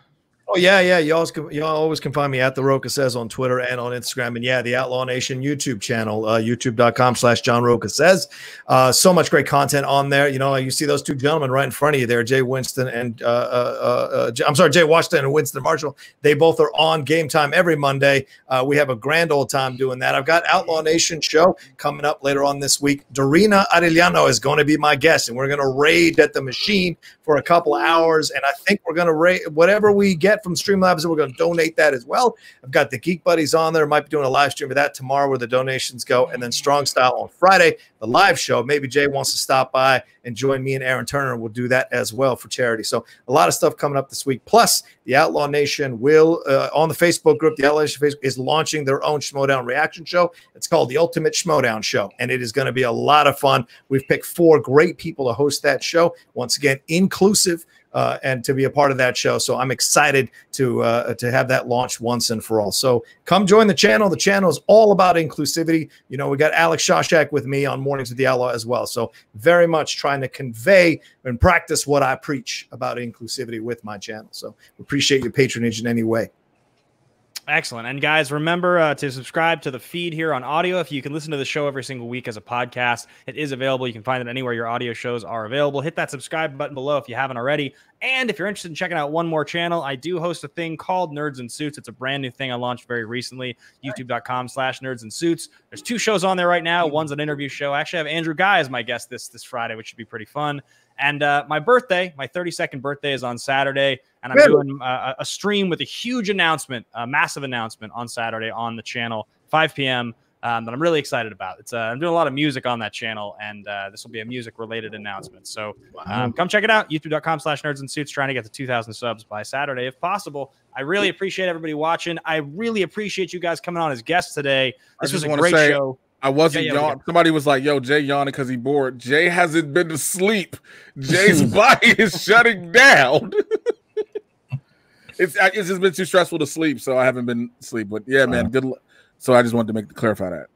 Oh yeah, yeah. Can, you always can find me at the Rocha says on Twitter and on Instagram, and yeah, the Outlaw Nation YouTube channel, uh, YouTube.com/slash John Rocha says. Uh, so much great content on there. You know, you see those two gentlemen right in front of you there, Jay Winston and uh, uh, uh, J- I'm sorry, Jay Washington and Winston Marshall. They both are on Game Time every Monday. Uh, we have a grand old time doing that. I've got Outlaw Nation show coming up later on this week. Dorina Arellano is going to be my guest, and we're going to raid at the machine for a couple hours. And I think we're going to rate whatever we get from Streamlabs, and we're going to donate that as well. I've got the Geek Buddies on there. Might be doing a live stream of that tomorrow where the donations go. And then Strong Style on Friday, the live show. Maybe Jay wants to stop by and join me and Aaron Turner. We'll do that as well for charity. So a lot of stuff coming up this week. Plus, the Outlaw Nation will, uh, on the Facebook group, the Outlaw Nation Facebook is launching their own Schmoedown reaction show. It's called the Ultimate Schmoedown Show, and it is going to be a lot of fun. We've picked four great people to host that show. Once again, inclusive uh, and to be a part of that show. So I'm excited to uh, to have that launched once and for all. So come join the channel. The channel is all about inclusivity. You know, we got Alex Shashak with me on Mornings with the Outlaw as well. So very much trying to convey and practice what I preach about inclusivity with my channel. So appreciate your patronage in any way. Excellent. And guys, remember uh, to subscribe to the feed here on audio. If you can listen to the show every single week as a podcast, it is available. You can find it anywhere your audio shows are available. Hit that subscribe button below if you haven't already. And if you're interested in checking out one more channel, I do host a thing called Nerds and Suits. It's a brand new thing I launched very recently, youtube.com slash nerds and suits. There's two shows on there right now. One's an interview show. I actually have Andrew Guy as my guest this this Friday, which should be pretty fun. And uh, my birthday, my 32nd birthday is on Saturday, and I'm Really? doing uh, a stream with a huge announcement, a massive announcement on Saturday on the channel, 5 p.m. Um, that I'm really excited about. It's uh, I'm doing a lot of music on that channel, and uh, this will be a music-related announcement. So um, come check it out, youtube.com/slash Nerds and Suits. Trying to get to 2,000 subs by Saturday, if possible. I really appreciate everybody watching. I really appreciate you guys coming on as guests today. This was a great say- show. I wasn't Yeah, yeah, we yawn. Somebody was like, "Yo, Jay yawning because he bored." Jay hasn't been to sleep. Jay's body is shutting down. it's it's just been too stressful to sleep, so I haven't been asleep. But yeah, man, good. Luck. So I just wanted to make clarify that.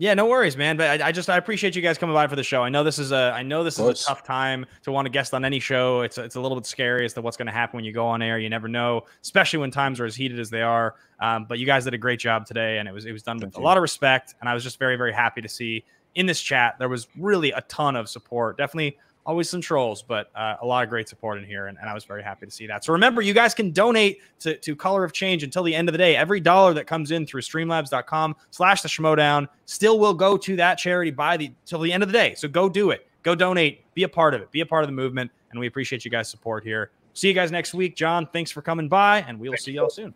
Yeah, no worries, man. But I, I just I appreciate you guys coming by for the show. I know this is a I know this is a tough time to want to guest on any show. It's it's a little bit scary as to what's going to happen when you go on air. You never know, especially when times are as heated as they are. Um, but you guys did a great job today, and it was it was done with Thank a lot of respect. And I was just very very happy to see in this chat, there was really a ton of support. Definitely always some trolls, but uh, a lot of great support in here. And, and, I was very happy to see that. So remember, you guys can donate to, to Color of Change until the end of the day. Every dollar that comes in through streamlabs.com slash the Schmoedown still will go to that charity by the till the end of the day. So go do it. Go donate. Be a part of it. Be a part of the movement. And we appreciate you guys' support here. See you guys next week. John, thanks for coming by, and we'll see y'all soon.